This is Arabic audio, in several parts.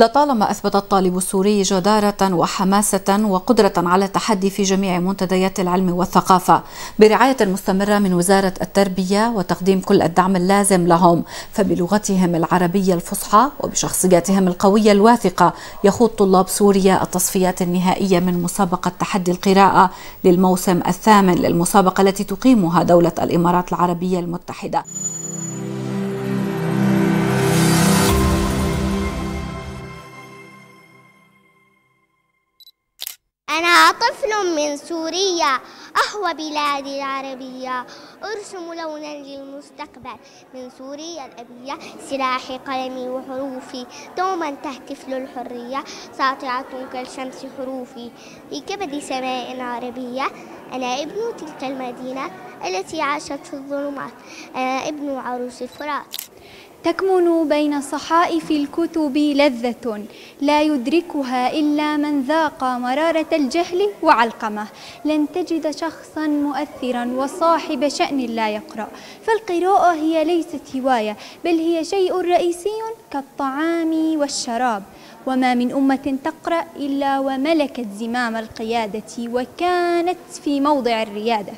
لطالما أثبت الطالب السوري جدارة وحماسة وقدرة على التحدي في جميع منتديات العلم والثقافة برعاية مستمرة من وزارة التربية وتقديم كل الدعم اللازم لهم فبلغتهم العربية الفصحى وبشخصياتهم القوية الواثقة يخوض طلاب سوريا التصفيات النهائية من مسابقة تحدي القراءة للموسم الثامن للمسابقة التي تقيمها دولة الإمارات العربية المتحدة. أنا طفل من سوريا أهوى بلادي العربية. أرسم لونا للمستقبل. من سوريا الأبية سلاحي قلمي وحروفي. دوما تهتف للحرية ساطعة كالشمس حروفي. في كبد سماء عربية أنا ابن تلك المدينة التي عاشت في الظلمات. أنا ابن عروس الفرات تكمن بين صحائف الكتب لذة لا يدركها إلا من ذاق مرارة الجهل وعلقمة. لن تجد شخصا مؤثرا وصاحب شأن لا يقرأ. فالقراءة هي ليست هواية بل هي شيء رئيسي كالطعام والشراب. وما من أمة تقرأ إلا وملكت زمام القيادة وكانت في موضع الريادة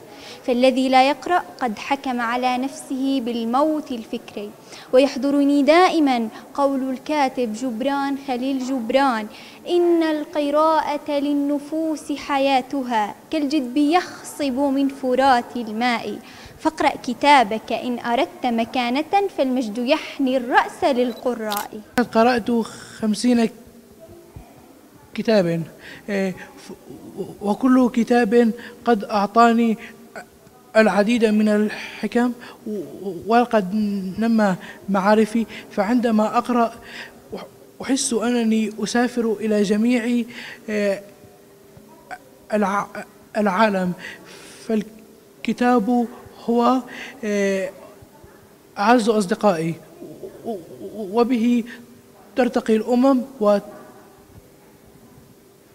فالذي لا يقرأ قد حكم على نفسه بالموت الفكري. ويحضرني دائما قول الكاتب جبران خليل جبران إن القراءة للنفوس حياتها كالجدب يخصب من فرات الماء. فاقرأ كتابك إن أردت مكانة فالمجد يحني الرأس للقراء. قرأت خمسين كتابا. آه، وكل كتاب قد أعطاني العديد من الحكم وقد نمى معارفي. فعندما أقرأ أحس أنني أسافر إلى جميع آه، العالم. فالكتاب هو آه، أعز أصدقائي. وبه ترتقي الأمم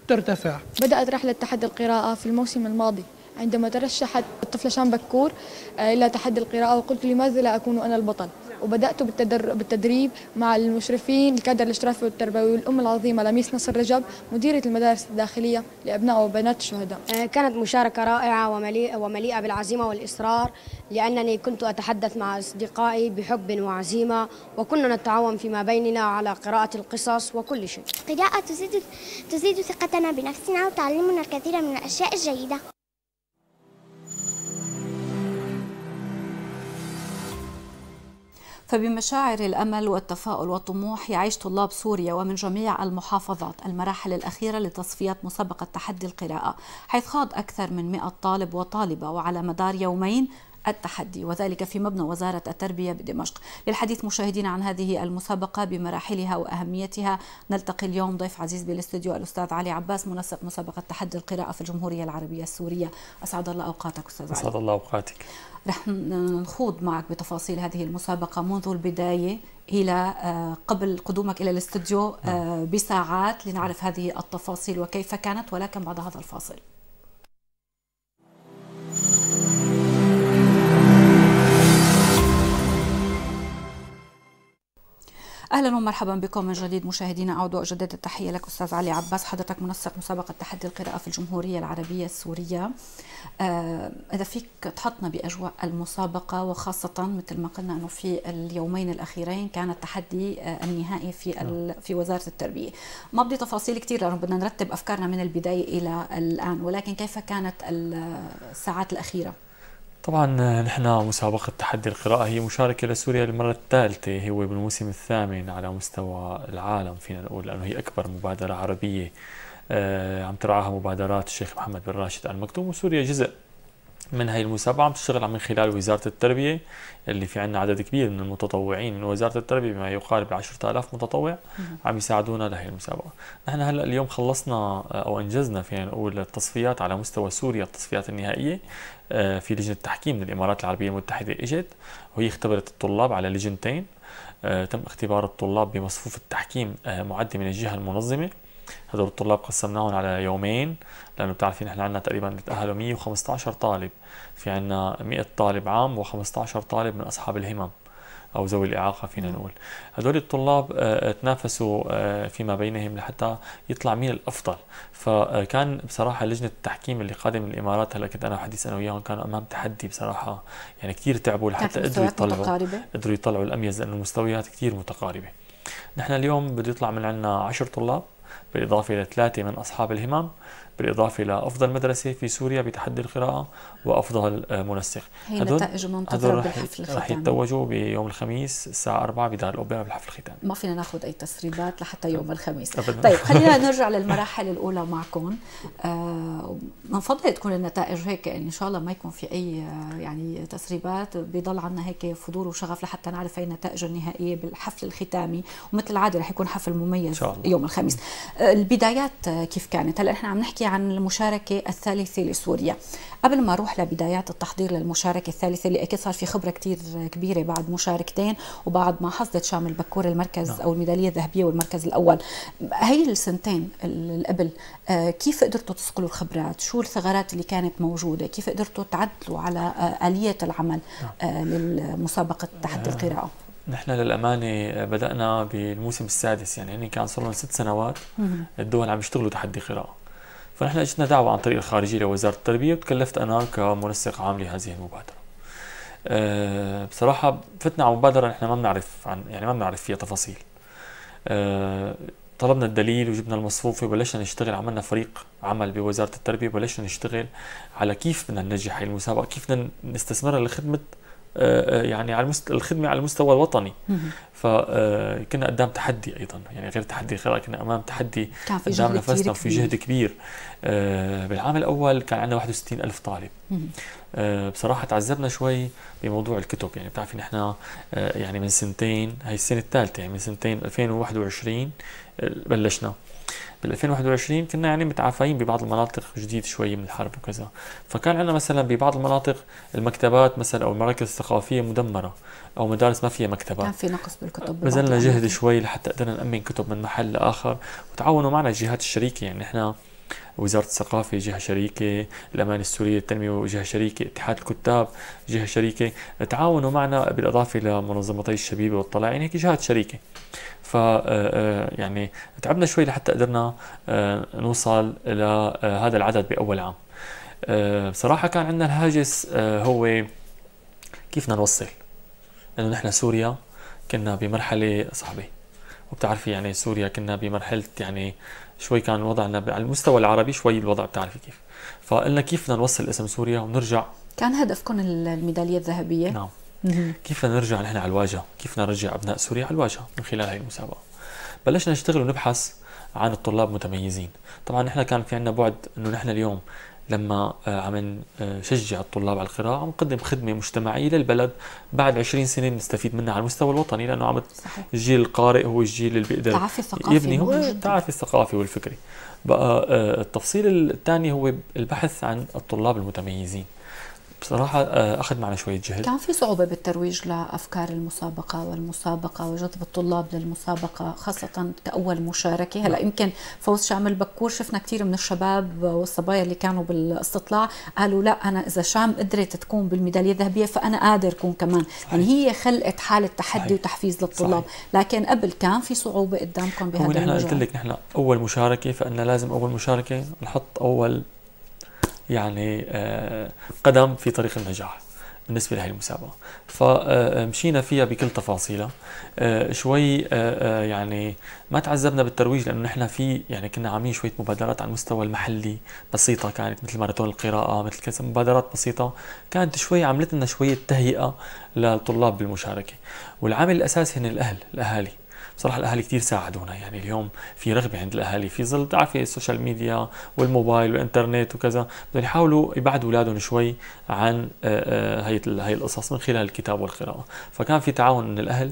وترتفع. بدأت رحلة تحدي القراءة في الموسم الماضي. عندما ترشحت الطفلة شان بكور آه، إلى تحدي القراءة وقلت لماذا لا أكون أنا البطل؟ وبدأت بالتدريب مع المشرفين الكادر الاشرافي والتربوي والأم العظيمة لميس نصر رجب مديرة المدارس الداخلية لأبناء وبنات الشهداء. آه، كانت مشاركة رائعة ومليئة, ومليئة بالعزيمة والإصرار لأنني كنت أتحدث مع أصدقائي بحب وعزيمة وكنا نتعاون فيما بيننا على قراءة القصص وكل شيء. القراءة تزيد, تزيد ثقتنا بنفسنا وتعلمنا الكثير من الأشياء الجيدة. فبمشاعر الأمل والتفاؤل والطموح يعيش طلاب سوريا ومن جميع المحافظات المراحل الأخيرة لتصفيات مسابقة تحدي القراءة حيث خاض أكثر من 100 طالب وطالبة وعلى مدار يومين التحدي وذلك في مبنى وزارة التربية بدمشق. للحديث مشاهدينا عن هذه المسابقة بمراحلها وأهميتها نلتقي اليوم ضيف عزيز بالاستوديو الأستاذ علي عباس منسق مسابقة تحدي القراءة في الجمهورية العربية السورية. أسعد الله أوقاتك أستاذ علي. أسعد الله أوقاتك. رح نخوض معك بتفاصيل هذه المسابقة منذ البداية إلى آه، قبل قدومك إلى الاستوديو آه، نعم. بساعات لنعرف هذه التفاصيل وكيف كانت ولكن بعد هذا الفاصل. أهلا ومرحبا بكم من جديد مشاهدينا. أعود واجدد التحية لك أستاذ علي عباس حضرتك منسق مسابقة تحدي القراءة في الجمهورية العربية السورية. آه إذا فيك تحطنا بأجواء المسابقة وخاصة مثل ما قلنا أنه في اليومين الأخيرين كان التحدي آه النهائي في نعم. في وزارة التربية. ما بدي تفاصيل كثير لأنه بدنا نرتب أفكارنا من البداية إلى الآن ولكن كيف كانت الساعات الأخيرة؟ طبعا نحن مسابقة تحدي القراءة هي مشاركة لسوريا للمرة الثالثة. هو بالموسم الثامن على مستوى العالم فينا نقول لأنه هي أكبر مبادرة عربية آه، عم ترعاها مبادرات الشيخ محمد بن راشد آل مكتوم وسوريا جزء من هاي المسابقة عم تشتغل من خلال وزارة التربية اللي في عندنا عدد كبير من المتطوعين. من وزارة التربية بما يقارب 10000 متطوع عم يساعدونا لهي المسابقة. نحن هلأ اليوم خلصنا أو أنجزنا فينا نقول التصفيات على مستوى سوريا التصفيات النهائية آه، في لجنة تحكيم من الإمارات العربية المتحدة إجت وهي اختبرت الطلاب على لجنتين. آه، تم اختبار الطلاب بمصفوف التحكيم آه، معدة من الجهة المنظمة. هدول الطلاب قسمناهم على يومين لأنه بتعرفين إحنا عندنا تقريبا بيتاهلوا 115 طالب. في عندنا 100 طالب عام و15 طالب من أصحاب الهمم أو ذوي الإعاقة فينا نقول. هدول الطلاب آه، تنافسوا آه، فيما بينهم لحتى يطلع مين الأفضل. فكان بصراحة لجنة التحكيم اللي قادم من الإمارات هلأ كنت أنا حديث أنا وياهم كانوا أمام تحدي بصراحة. يعني كثير تعبوا لحتى قدروا يطلعوا. قدروا يطلعوا الأميز لأنه المستويات كثير متقاربة. نحن اليوم بده يطلع من عندنا 10 طلاب. بالإضافة إلى ثلاثة من أصحاب الهمم بالإضافة إلى أفضل مدرسة في سوريا بتحدي القراءة وأفضل آه، منسق. هي نتائج منتظرة بالحفل الختامي. رح يتوجوا بيوم الخميس الساعة 4 بدار الأوبرا بالحفل الختامي. ما فينا ناخذ أي تسريبات لحتى يوم الخميس. أبداً. طيب خلينا نرجع للمراحل الأولى معكم. آه من تكون النتائج هيك يعني إن شاء الله ما يكون في أي آه، يعني تسريبات. بيضل عنا هيك فضول وشغف لحتى نعرف أي النتائج النهائية بالحفل الختامي. ومثل العادة رح يكون حفل مميز يوم الخميس. آه البدايات كيف كانت؟ هلا إحنا عم نحكي عن المشاركة الثالثة لسوريا. قبل ما أروح لبدايات التحضير للمشاركة الثالثة اللي أكيد صار في خبرة كتير كبيرة بعد مشاركتين وبعد ما حصدت شام البكور المركز نعم. أو الميدالية الذهبية والمركز الأول. هي السنتين اللي قبل آه، كيف قدرتوا تصقلوا الخبرات؟ شو الثغرات اللي كانت موجودة؟ كيف قدرتوا تعدلوا على آه، آلية العمل نعم. آه، للمسابقة تحدي القراءة؟ نحن للأمانة بدأنا بالموسم السادس يعني كان صار لنا ست سنوات الدول عم يشتغلوا تحدي قراءة. فنحن اجتنا دعوة عن طريق الخارجية لوزاره التربية وتكلفت أنا كمنسق عام لهذه المبادرة. أه بصراحة فتنا على مبادرة نحن ما بنعرف عن يعني ما بنعرف فيها تفاصيل. أه طلبنا الدليل وجبنا المصفوفة وبلشنا نشتغل عملنا فريق عمل بوزارة التربية وبلشنا نشتغل على كيف بدنا ننجح هي المسابقة كيف بدنا نستثمرها لخدمة آه، يعني على الخدمة على المستوى الوطني. فكنا آه، قدام تحدي أيضا يعني غير تحدي القراءه كنا أمام تحدي قدام نفسنا وفي جهد كبير. آه، بالعام الأول كان عندنا 61 ألف طالب. بصراحة تعذبنا شوي بموضوع الكتب. يعني بتعرفي نحن يعني من سنتين هي السنة الثالثة يعني من سنتين 2021 بلشنا. بال 2021 كنا يعني متعافين ببعض المناطق جديد شوي من الحرب وكذا. فكان عندنا مثلا ببعض المناطق المكتبات مثلا أو المراكز الثقافية مدمرة أو مدارس ما فيها مكتبات. كان في نقص بالكتب بذلنا جهد شوي لحتى قدرنا نأمن كتب من محل لاخر وتعاونوا معنا الجهات الشريكة يعني نحن وزارة الثقافة جهة شريكة الأمانة السورية للتنمية جهة شريكة اتحاد الكتاب جهة شريكة. تعاونوا معنا بالإضافة لمنظمتي الشبيبة والطلائع. يعني هيك جهات شريكة. ف آه، آه، يعني تعبنا شوي لحتى قدرنا آه، نوصل إلى هذا العدد بأول عام. بصراحة كان عندنا الهاجس هو كيف بدنا نوصل؟ لأنه نحن سوريا كنا بمرحلة صعبة. وبتعرفي يعني سوريا كنا بمرحلة يعني شوي كان وضعنا على المستوى العربي شوي الوضع بتعرفي كيف. فقلنا كيف بدنا نوصل اسم سوريا ونرجع. كان هدفكم الميدالية الذهبية. نعم. كيف بدنا نرجع نحن على الواجهة؟ كيف بدنا نرجع أبناء سوريا على الواجهة من خلال هاي المسابقة؟ بلشنا نشتغل ونبحث عن الطلاب متميزين طبعا نحن كان في عندنا بعد إنه نحن اليوم لما آه، عم نشجع الطلاب على القراءة عم نقدم خدمة مجتمعية للبلد. بعد 20 سنة نستفيد منها على المستوى الوطني لأنه عم الجيل القارئ هو الجيل اللي بيقدر التعافي الثقافي يبني. هو التعافي الثقافي والفكري. بقى آه، التفصيل الثاني هو البحث عن الطلاب المتميزين. بصراحة آه، أخذ معنا شوية جهد كان في صعوبة بالترويج لأفكار المسابقة والمسابقة وجذب الطلاب للمسابقة خاصة كأول مشاركة هلأ يمكن فوز شامل بكور شفنا كثير من الشباب والصبايا اللي كانوا بالاستطلاع قالوا لا أنا إذا شام قدرت تكون بالميدالية الذهبية فأنا قادر أكون كمان صحيح. يعني هي خلقت حالة تحدي صحيح. وتحفيز للطلاب صحيح. لكن قبل كان في صعوبة قدامكم بهذا المجال نحن قلت لك نحن أول مشاركة فأنا لازم أول مشاركة نحط أول يعني آه، قدم في طريق النجاح بالنسبة لهي المسابقة. فمشينا فيها بكل تفاصيلها. آه، شوي آه، يعني ما تعذبنا بالترويج لأنه نحن في يعني كنا عاملين شوية مبادرات على المستوى المحلي بسيطة كانت مثل ماراثون القراءة مثل كذا مبادرات بسيطة كانت شوي عملت لنا شوية تهيئة للطلاب بالمشاركة. والعامل الأساسي هن الأهل الأهالي. بصراحة الأهالي كثير ساعدونا. يعني اليوم في رغبة عند الأهالي في ظل تعرفي ال social media والموبايل والإنترنت وكذا بدهم يحاولوا يبعدوا أولادهم شوي عن آه، آه، هي هي القصص من خلال الكتاب والقراءة. فكان في تعاون من الأهل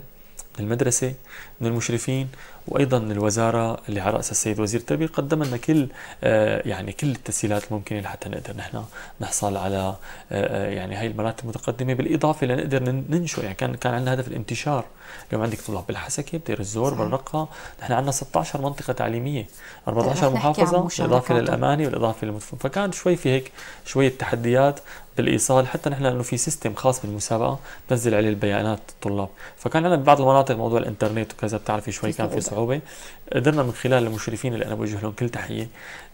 من المدرسة من المشرفين وأيضا الوزارة اللي على راسها السيد وزير التربية. قدم لنا كل آه، يعني كل التسهيلات الممكنه لحتى نقدر نحن نحصل على آه، آه، يعني هاي المراتب المتقدمة. بالإضافة لنقدر ننشر يعني كان كان عندنا هدف الانتشار. اليوم عندك طلاب بالحسكة بدير الزور بالرقه نحن عندنا 16 منطقة تعليمية 14 محافظة بالإضافة للأماني بالإضافة للمدفون. فكان شوي في هيك شوية تحديات. بالايصال حتى نحن انه في سيستم خاص بالمسابقة بنزل عليه البيانات الطلاب. فكان عندنا ببعض المناطق موضوع الإنترنت وكذا بتعرفي شوي كان في صعوبة. قدرنا من خلال المشرفين اللي أنا بوجه لهم كل تحية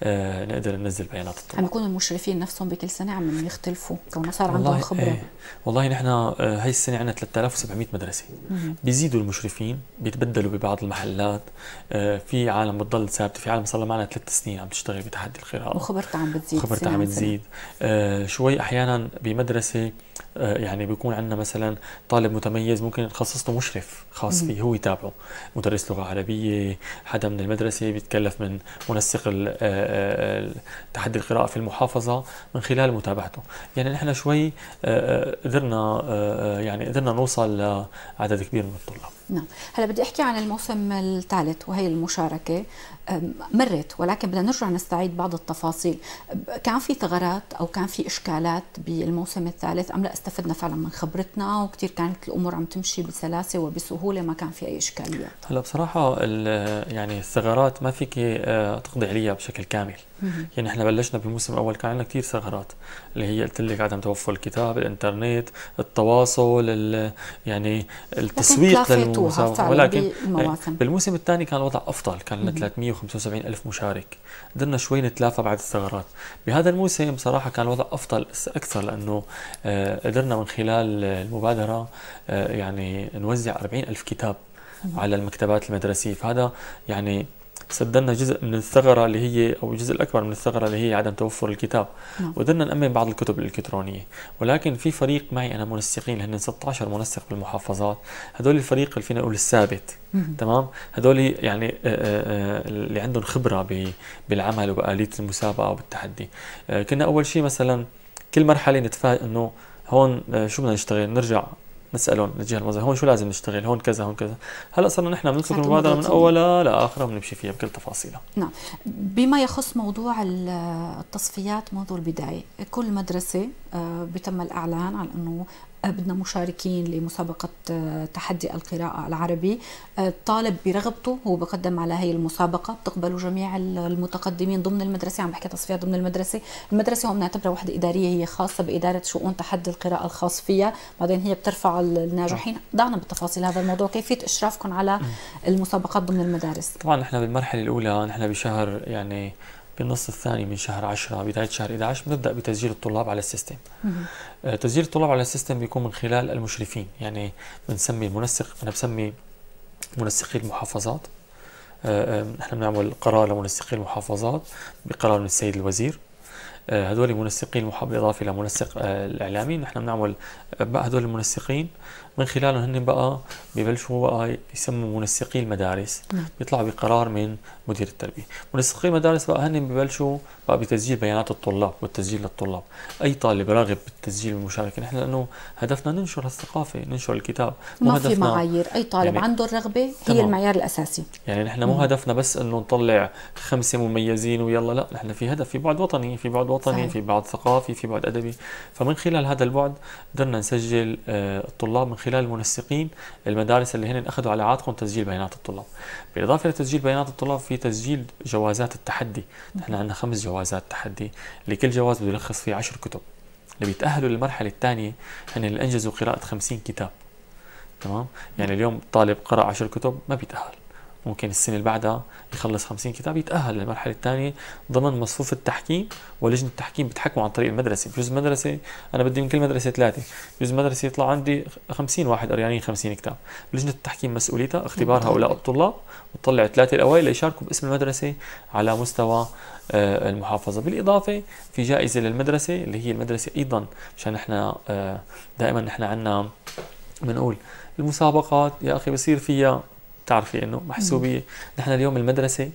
آه نقدر ننزل بيانات الطلاب. عم يكونوا المشرفين نفسهم بكل سنة عم يختلفوا كونه صار عندهم خبرة؟ إيه والله نحن آه هاي السنة عندنا 3700 مدرسة. بيزيدوا المشرفين بيتبدلوا ببعض المحلات. آه في عالم بتضل ثابتة في عالم صار معنا ثلاث سنين عم تشتغل بتحدي القراءه وخبرتها عم بتزيد خبرتها عم بتزيد. آه شوي أحيانا بمدرسة يعني بيكون عندنا مثلا طالب متميز ممكن نخصص له مشرف خاص فيه هو يتابعه. مدرس لغة عربية حدا من المدرسة بيتكلف من منسق تحدي القراءة في المحافظة من خلال متابعته. يعني نحن شوي قدرنا يعني قدرنا نوصل لعدد كبير من الطلاب. نعم. هلا بدي أحكي عن الموسم الثالث وهي المشاركة. مرت ولكن بدنا نرجع نستعيد بعض التفاصيل. كان في ثغرات أو كان في إشكالات بالموسم الثالث؟ أم لا استفدنا فعلا من خبرتنا؟ وكثير كانت الأمور عم تمشي بسلاسة وبسهولة ما كان في أي اشكاليات هلا بصراحة يعني الثغرات ما فيك آه، تقضي عليها بشكل كامل. يعني إحنا بلشنا بالموسم الأول كان عندنا كثير ثغرات اللي هي قلت لك عدم توفر الكتاب الإنترنت التواصل يعني التسويق للمسابقة ولكن بالموسم الثاني كان الوضع أفضل كان لنا 375 ألف مشارك. قدرنا شوي نتلافى بعد الثغرات. بهذا الموسم بصراحه كان الوضع أفضل أكثر لأنه آه، قدرنا من خلال المبادرة آه، يعني نوزع 40 ألف كتاب على المكتبات المدرسية. فهذا يعني سدلنا جزء من الثغرة اللي هي أو الجزء الأكبر من الثغرة اللي هي عدم توفر الكتاب. نعم. وقدرنا نأمن بعض الكتب الإلكترونية. ولكن في فريق معي أنا منسقين هن 16 منسق بالمحافظات. هدول الفريق اللي فينا نقول الثابت. تمام؟ هدول يعني آه، آآ آه، اللي عندهم خبرة بالعمل وبآلية المسابقة وبالتحدي آه، كنا أول شيء مثلا كل مرحلة نتفاجئ إنه هون شو بدنا نشتغل؟ نرجع نسألهم الجهة الموظفه هون شو لازم نشتغل؟ هون كذا هون كذا. هلأ صرنا نحن بنمسك المبادرة من اولها لاخرها بنمشي فيها بكل تفاصيلها. نعم. بما يخص موضوع التصفيات منذ البداية كل مدرسة آه، بتم الإعلان عن إنه بدنا مشاركين لمسابقة آه، تحدي القراءة العربي. الطالب آه، برغبته هو بقدم على هي المسابقة. بتقبلوا جميع المتقدمين ضمن المدرسة. عم بحكي تصفيات ضمن المدرسة. المدرسة هو بنعتبرها وحدة إدارية هي خاصة بإدارة شؤون تحدي القراءة الخاص فيها. بعدين هي بترفع الناجحين. ضعنا بالتفاصيل هذا الموضوع. كيفية إشرافكم على المسابقات ضمن المدارس؟ طبعا نحن بالمرحلة الأولى نحن بشهر يعني بالنص الثاني من شهر 10 بداية شهر 11 بنبدأ بتسجيل الطلاب على ال system. آه، تسجيل الطلاب على ال system بيكون من خلال المشرفين يعني بنسمي المنسق أنا بسمي منسقي المحافظات. آه، آه، نحن بنعمل قرار لمنسقي المحافظات بقرار من السيد الوزير. هدول منسقين بالإضافة إلى منسق الإعلامي نحن بنعمل هدول المنسقين. من خلالهم هن بقى ببلشوا بقى يسموا منسقي المدارس. نعم. بيطلعوا بقرار من مدير التربية. منسقي المدارس بقى هن ببلشوا بقى بتسجيل بيانات الطلاب والتسجيل للطلاب. أي طالب راغب بالتسجيل والمشاركة. نحن لأنه هدفنا ننشر الثقافه ننشر الكتاب. ما في معايير. أي طالب يعني عنده الرغبة هي تمام. المعيار الأساسي. يعني نحن مو هدفنا بس إنه نطلع خمسة مميزين ويلا لا نحن في هدف في بعد وطني في بعد وطني صحيح. في بعد ثقافي في بعد أدبي. فمن خلال هذا البعد قدرنا نسجل آه، الطلاب من خلال المنسقين المدارس اللي هن أخذوا على عاتقهم تسجيل بيانات الطلاب. بالإضافة لتسجيل بيانات الطلاب في تسجيل جوازات التحدي. نحن عندنا خمس جوازات تحدي. لكل جواز بده يلخص فيه 10 كتب. اللي بيتأهلوا للمرحلة الثانية هن اللي أنجزوا قراءة 50 كتاب. تمام؟ يعني اليوم طالب قرأ 10 كتب ما بيتأهل. ممكن السنة اللي بعدها يخلص 50 كتاب يتأهل للمرحلة الثانية ضمن مصفوف التحكيم ولجنة التحكيم بتحكموا عن طريق المدرسة. بجوز مدرسه أنا بدي من كل مدرسة ثلاثة بجوز مدرسة يطلع عندي 50 واحد قريانين 50 كتاب. لجنة التحكيم مسؤوليتها اختبار هؤلاء الطلاب وتطلع الثلاثه الأوائل ليشاركوا باسم المدرسة على مستوى آه، المحافظة. بالإضافة في جائزة للمدرسة اللي هي المدرسة أيضا مشان إحنا آه، دائما نحن عندنا بنقول المسابقات. يا أخي بصير فيها تعرفي إنه محسوبية. نحن اليوم المدرسة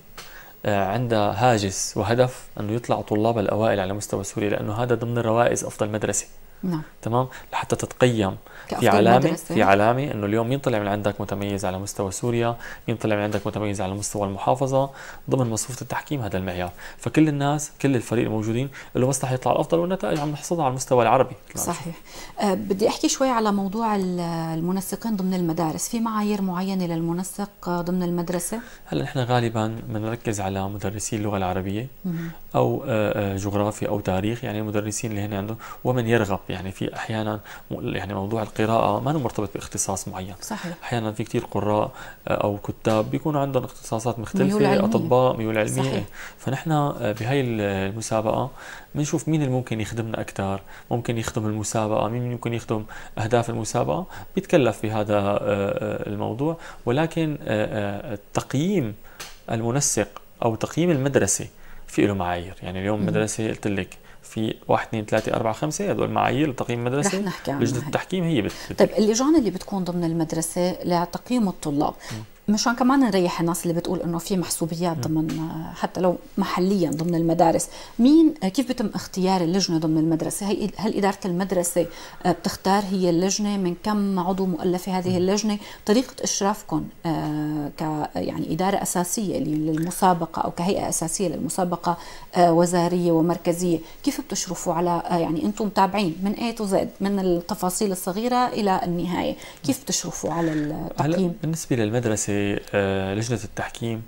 آه، عندها هاجس وهدف أنه يطلع طلاب الأوائل على مستوى سوريا لأنه هذا ضمن الروائز أفضل مدرسة. نعم. تمام؟ لحتى تتقيم. في علامة مدرسة. في علامة إنه اليوم مين طلع من عندك متميز على مستوى سوريا مين طلع من عندك متميز على مستوى المحافظة ضمن مصفوفه التحكيم هذا المعيار. فكل الناس كل الفريق الموجودين له مصلحة يطلع الأفضل والنتائج عم نحصدها على المستوى العربي. صحيح. أه بدي أحكي شوي على موضوع ال- المنسقين ضمن المدارس. في معايير معينة للمنسق ضمن المدرسة؟ هلأ نحن غالبا بنركز على مدرسي اللغة العربية. أو آه، آه، جغرافيا أو تاريخ يعني المدرسين اللي هن عندهم ومن يرغب. يعني في أحيانا يعني موضوع القراءة ما مرتبط باختصاص معين صحيح أحيانا في كثير قراء آه، أو كتاب بيكونوا عندهم اختصاصات ميول مختلفه علمية. أطباء ميول علمية صحيح. فنحن آه، بهاي المسابقة بنشوف مين اللي ممكن يخدمنا أكثر ممكن يخدم المسابقة مين ممكن يخدم أهداف المسابقة بيتكلف بهذا آه، الموضوع ولكن آه، آه، تقييم المنسق أو تقييم المدرسة في له معايير يعني اليوم مم. المدرسة قلت لك في 1 2 3 4 5 هدول معايير لتقييم رح المدرسة نحكي عنها لجنة. التحكيم هي بت... طيب اللجان اللي بتكون ضمن المدرسة لتقييم الطلاب. مشان كمان نريح الناس اللي بتقول إنه في محسوبيات ضمن حتى لو محليا ضمن المدارس. مين كيف بيتم اختيار اللجنة ضمن المدرسة؟ هي هل إدارة المدرسة آه، بتختار هي اللجنة؟ من كم عضو مؤلفة هذه اللجنة؟ طريقة اشرافكم آه، ك يعني إدارة أساسية للمسابقة أو كهيئة أساسية للمسابقة آه، وزارية ومركزية. كيف بتشرفوا على يعني أنتم متابعين من A to Z من التفاصيل الصغيرة إلى النهاية؟ كيف بتشرفوا على التقييم؟ بالنسبة للمدرسة آه، لجنة التحكيم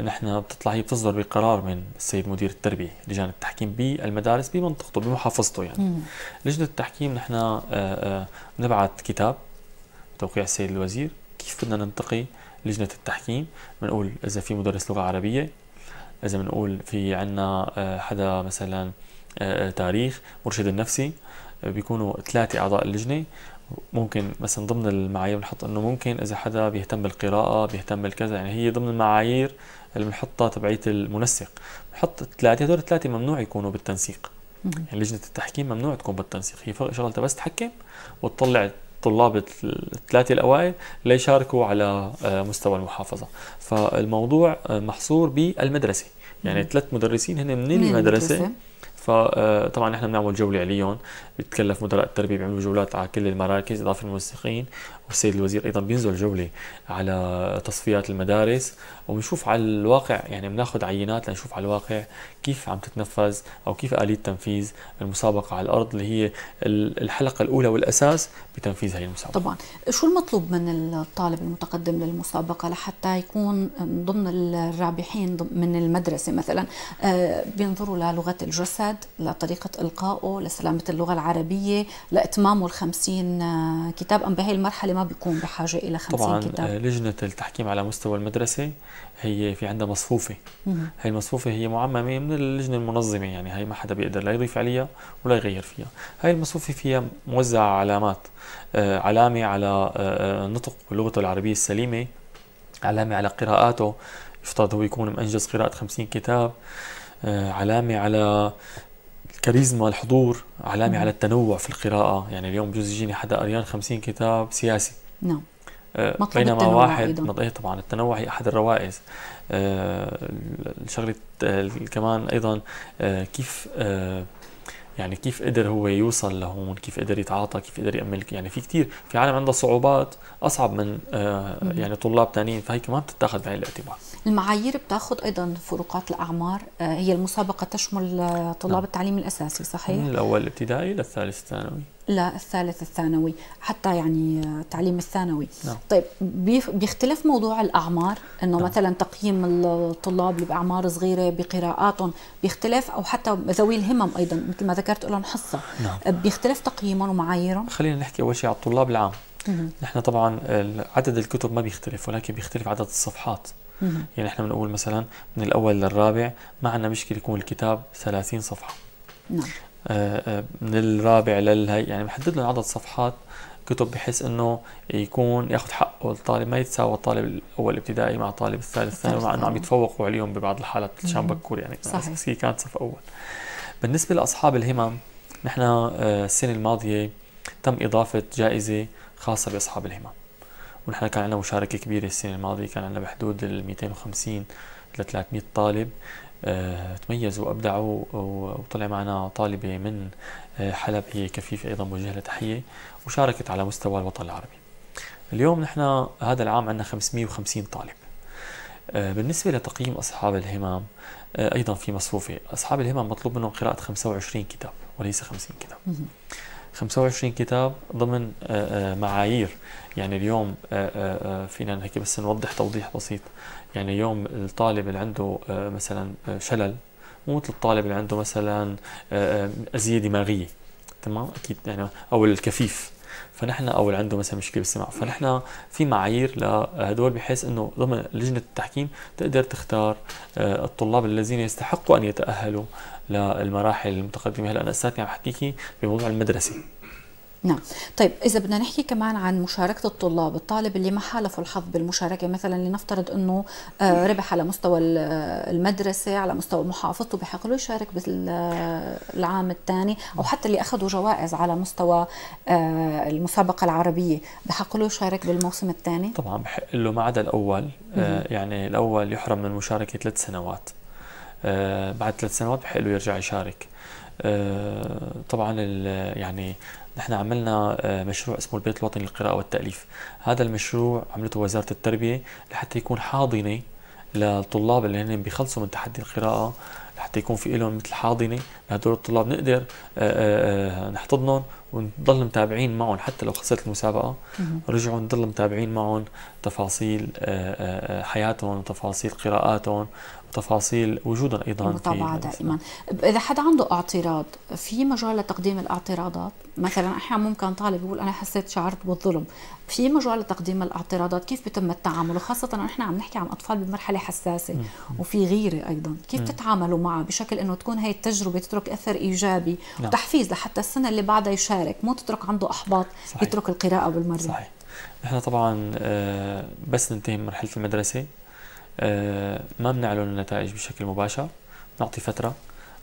نحن بتطلع هي بتصدر بقرار من السيد مدير التربية لجان التحكيم بالمدارس بمنطقته بمحافظته يعني. مم. لجنة التحكيم نحن آه، آه، بنبعث كتاب توقيع السيد الوزير كيف بدنا ننتقي لجنة التحكيم؟ بنقول إذا في مدرس لغة عربية إذا بنقول في عنا آه، حدا مثلا آه، تاريخ مرشد النفسي آه، بيكونوا ثلاثة أعضاء اللجنة. ممكن مثلا ضمن المعايير بنحط إنه ممكن إذا حدا بيهتم بالقراءة بيهتم بالكذا يعني هي ضمن المعايير اللي بنحطها تبعية المنسق. بنحط ثلاثة هدول الثلاثه ممنوع يكونوا بالتنسيق. يعني لجنة التحكيم ممنوع تكون بالتنسيق. هي شغلتها بس تحكم وتطلع الطلاب الثلاثه الأوائل ليشاركوا على آه، مستوى المحافظة. فالموضوع آه، محصور بالمدرسة. يعني. ثلاث مدرسين هن من, من المدرسة. فطبعا نحن بنعمل جولة عليهم بيتكلف مدراء التربية بيعملوا جولات على كل المراكز إضافة للمنسقين والسيد الوزير أيضا بينزل جولة على تصفيات المدارس وبنشوف على الواقع يعني بناخذ عينات لنشوف على الواقع كيف عم تتنفذ أو كيف آلية تنفيذ المسابقة على الأرض اللي هي ال- الحلقة الأولى والأساس بتنفيذ هذه المسابقة. طبعا. شو المطلوب من الطالب المتقدم للمسابقة لحتى يكون ضمن الرابحين من المدرسة مثلا؟ آه، بينظروا للغة الجسد لطريقة إلقائه لسلامة اللغة العربية لإتمامه الخمسين آه، كتاب. أم بهي المرحلة ما بيكون بحاجة إلى خمسين طبعا آه، كتاب لجنة التحكيم على مستوى المدرسة هي في عندها مصفوفة. مم. هي المصفوفة هي معممة من اللجنة المنظمة يعني هي ما حدا بيقدر لا يضيف عليها ولا يغير فيها. هاي المصفوفة فيها موزعة علامات آه علامة على آه نطق بلغته العربية السليمة علامة على قراءاته يفترض هو يكون مأنجز قراءة 50 كتاب علامة على الكاريزما الحضور علامة مم. على التنوع في القراءة يعني اليوم بجوز يجيني حدا قريان 50 كتاب سياسي نعم آه، مطلوب بينما التنوع واحد أيضاً. إيه طبعا التنوع هي أحد الروائز آه، الشغله كمان أيضا آه، كيف يعني كيف قدر هو يوصل لهون كيف قدر يتعاطى كيف قدر يأمل يعني في كتير في عالم عندها صعوبات أصعب من آه،. يعني طلاب تانيين فهي كمان بتتاخذ بعين الاعتبار المعايير بتاخذ أيضا فروقات الأعمار آه، هي المسابقة تشمل آه، طلاب نعم. التعليم الأساسي صحيح؟ من الأول الابتدائي للثالث الثانوي للثالث الثانوي حتى يعني التعليم الثانوي. نعم. طيب بيختلف موضوع الأعمار؟ أنه نعم. مثلا تقييم الطلاب اللي بأعمار صغيرة بقراءاتهم بيختلف أو حتى ذوي الهمم أيضا مثل ما ذكرت لهم حصة. نعم. آه، بيختلف تقييمهم ومعاييرهم؟ خلينا نحكي أول شيء على الطلاب العام. مهم. نحن طبعا عدد الكتب ما بيختلف ولكن بيختلف عدد الصفحات. مهم. يعني إحنا بنقول مثلا من الأول للرابع ما عندنا مشكلة يكون الكتاب 30 صفحة. نعم. من الرابع للهي يعني بحدد لهم عدد صفحات كتب بحيث إنه يكون ياخذ حقه الطالب ما يتساوى الطالب الأول ابتدائي مع الطالب الثالث ثانوي مع إنه عم. يتفوقوا عليهم ببعض الحالات شان. بكور يعني صحيح. هي كانت صف أول بالنسبة لأصحاب الهمم نحن آه، السنة الماضية تم إضافة جائزة خاصة بأصحاب الهمم ونحن كان عندنا مشاركة كبيرة السنة الماضية كان عندنا بحدود ال 250 ل 300 طالب آه، تميزوا وابدعوا وطلع معنا طالبة من آه، حلب هي كفيف أيضا موجهة لها تحيه وشاركت على مستوى الوطن العربي. اليوم نحن هذا العام عندنا 550 طالب. آه، بالنسبة لتقييم أصحاب الهمم أيضا في مصفوفة، أصحاب الهمم مطلوب منهم قراءة 25 كتاب وليس 50 كتاب. 25 كتاب ضمن معايير يعني اليوم فينا هيك بس نوضح توضيح بسيط يعني يوم الطالب اللي عنده آه، مثلا آه، شلل مو مثل الطالب اللي عنده مثلا آه، أذية دماغية تمام؟ أكيد يعني أو الكفيف. فنحن أو اللي عنده مثلا مشكلة بالسمع فنحن في معايير لهدول بحيث إنه ضمن لجنة التحكيم تقدر تختار الطلاب الذين يستحقوا أن يتأهلوا للمراحل المتقدمة. هلأ أنا اساتني عم بحكيكي بموضوع المدرسة. نعم. طيب إذا بدنا نحكي كمان عن مشاركة الطلاب الطالب اللي ما حالفه الحظ بالمشاركة مثلا لنفترض أنه آه، ربح على مستوى آه، المدرسة على مستوى محافظته بحق له يشارك بالعام الثاني أو حتى اللي أخذوا جوائز على مستوى آه، المسابقة العربية بحق له يشارك بالموسم الثاني؟ طبعا بحق له ما عدا الأول يعني الأول يحرم من المشاركة ثلاث سنوات بعد ثلاث سنوات بحق له يرجع يشارك. طبعا يعني نحن عملنا آه، مشروع اسمه البيت الوطني للقراءة والتأليف. هذا المشروع عملته وزارة التربية لحتى يكون حاضنة للطلاب اللي هن بيخلصوا من تحدي القراءة لحتى يكون في لهم مثل حاضنة لهدول الطلاب. نقدر آه، آه، نحتضنهم ونضل متابعين معهم حتى لو خسرت المسابقة. رجعوا نضل متابعين معهم تفاصيل حياتهم وتفاصيل قراءاتهم. تفاصيل وجودا أيضا المتابعه دائما. إذا حدا عنده اعتراض في مجال لتقديم الاعتراضات؟ مثلا أحيانا ممكن طالب يقول أنا حسيت شعرت بالظلم. في مجال لتقديم الاعتراضات؟ كيف بيتم التعامل؟ وخاصة نحن عم نحكي عن أطفال بمرحلة حساسة وفي غيرة أيضا. كيف تتعاملوا معه بشكل إنه تكون هي التجربة تترك أثر إيجابي نعم. وتحفيز لحتى السنة اللي بعدها يشارك مو تترك عنده أحباط صحيح. يترك القراءة بالمرة؟ صحيح. نحن طبعا آه، بس ننتهي من مرحلة المدرسة. ما بنعلن النتائج بشكل مباشر. نعطي فترة.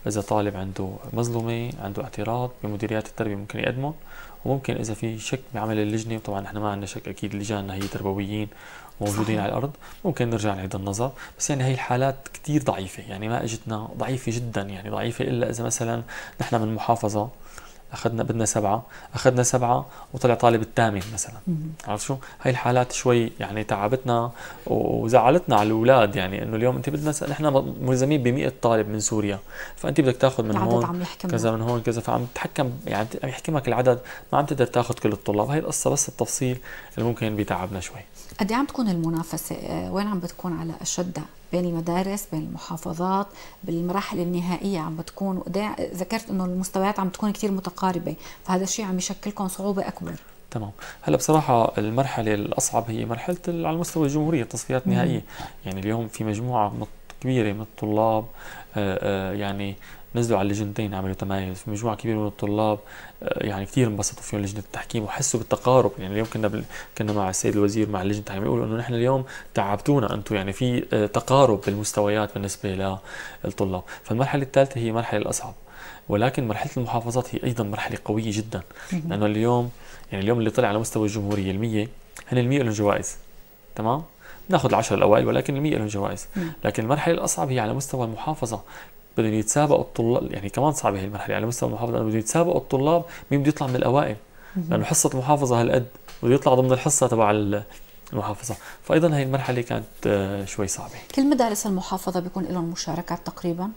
إذا طالب عنده مظلومة عنده اعتراض بمديريات التربية ممكن يقدمه. وممكن إذا في شك بعمل اللجنة وطبعا نحن ما عندنا شك أكيد لجاننا هي تربويين موجودين صحيح. على الأرض. ممكن نرجع نعيد النظر. بس يعني هي الحالات كثير ضعيفة. يعني ما إجتنا ضعيفة جدا. يعني ضعيفة إلا إذا مثلا نحن من محافظة أخذنا بدنا سبعة. أخذنا سبعة وطلع طالب الثامن مثلا. عرفت شو؟ هاي الحالات شوي يعني تعبتنا وزعلتنا على الأولاد يعني إنه اليوم أنت بدنا نحن ملزمين ب 100 طالب من سوريا. فأنت بدك تاخذ من هون عم كذا من هون كذا. فعم تتحكم يعني عم يحكمك العدد. ما عم تقدر تاخذ كل الطلاب. هاي القصة بس التفصيل اللي ممكن بيتعبنا شوي. قد عم تكون المنافسة آه، وين عم بتكون؟ على اشدها بين المدارس بين المحافظات بالمراحل النهائية عم بتكون. ذكرت إنه المستويات عم تكون كثير متقاربة فهذا الشيء عم يشكلكم صعوبة أكبر. تمام. هلا بصراحة المرحلة الأصعب هي مرحلة على مستوى الجمهورية التصفيات النهائية. يعني اليوم في مجموعة كبيرة من الطلاب آه، آه، يعني نزلوا على اللجنتين عملوا تمايز. في مجموعة كبيرة من الطلاب آه، يعني كثير انبسطوا فيهم لجنة التحكيم وحسوا بالتقارب. يعني اليوم كنا بل... كنا مع السيد الوزير مع لجنه التحكيم يقولوا إنه نحن اليوم تعبتونا أنتم يعني في آه، تقارب بالمستويات بالنسبة للطلاب. فالمرحلة الثالثة هي المرحله الأصعب. ولكن مرحلة المحافظات هي أيضا مرحلة قوية جدا. لأنه اليوم يعني اليوم اللي طلع على مستوى الجمهورية ال100 هن ال100 لهم جوائز. تمام؟ ناخذ العشر الأوائل ولكن ال100 لهم جوائز. لكن المرحلة الأصعب هي على مستوى المحافظة. بدهم يتسابقوا الطلاب يعني كمان صعبة هي المرحلة على مستوى المحافظة بدهم يتسابقوا الطلاب مين بده يطلع من الأوائل؟ لأنه حصة المحافظة هالقد بده يطلع ضمن الحصة تبع المحافظة. فايضا هي المرحلة كانت آه، شوي صعبة. كل مدارس المحافظة بيكون لهم مشاركات تقريبا؟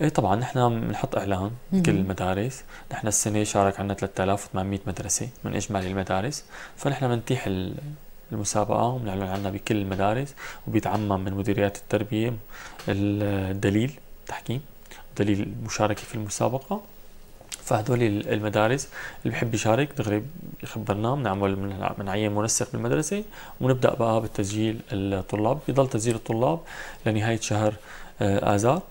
إيه طبعا نحن بنحط إعلان بكل المدارس نحن السنة شارك عندنا 3800 مدرسة من إجمالي المدارس. فنحن بنتيح المسابقة وبنعلن عنها بكل المدارس وبيتعمم من مديريات التربية الدليل. تحكيم دليل المشاركة في المسابقة. فهدول المدارس اللي بحب يشارك دغري يخبرنا بنعمل بنعين منسق بالمدرسة. ونبدأ بقى بالتسجيل الطلاب. بضل تسجيل الطلاب لنهاية شهر آه، آذار.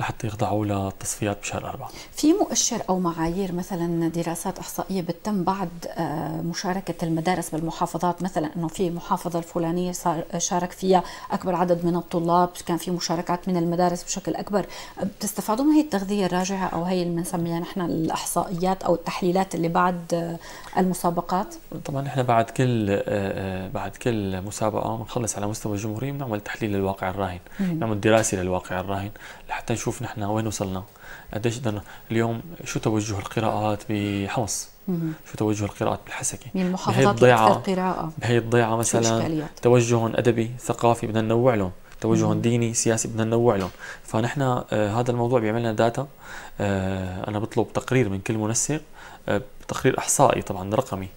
لحتى يخضعوا للتصفيات بشهر أربعة. في مؤشر أو معايير مثلا دراسات إحصائية بتتم بعد آه، مشاركة المدارس بالمحافظات؟ مثلا أنه في المحافظة الفلانية صار شارك فيها أكبر عدد من الطلاب كان في مشاركات من المدارس بشكل أكبر. بتستفادوا من هي التغذية الراجعة أو هي اللي بنسميها نحن الإحصائيات أو التحليلات اللي بعد آه، المسابقات؟ طبعا إحنا بعد كل آه، بعد كل مسابقة بنخلص على مستوى الجمهوريه بنعمل تحليل للواقع الراهن نعمل دراسة للواقع الراهن لحتى نشوف نحن وين وصلنا. قديش قدرنا. اليوم شو توجه القراءات بحمص شو توجه القراءات بالحسكة؟ من بهي المحافظات الضيعة الأكثر قراءة بهي الضيعة مثلا؟ توجه أدبي ثقافي بدنا ننوع لهم. توجه ديني سياسي بدنا ننوع لهم. فنحن آه هذا الموضوع بيعمل لنا داتا. آه أنا بطلب تقرير من كل منسق. آه تقرير إحصائي طبعا رقمي.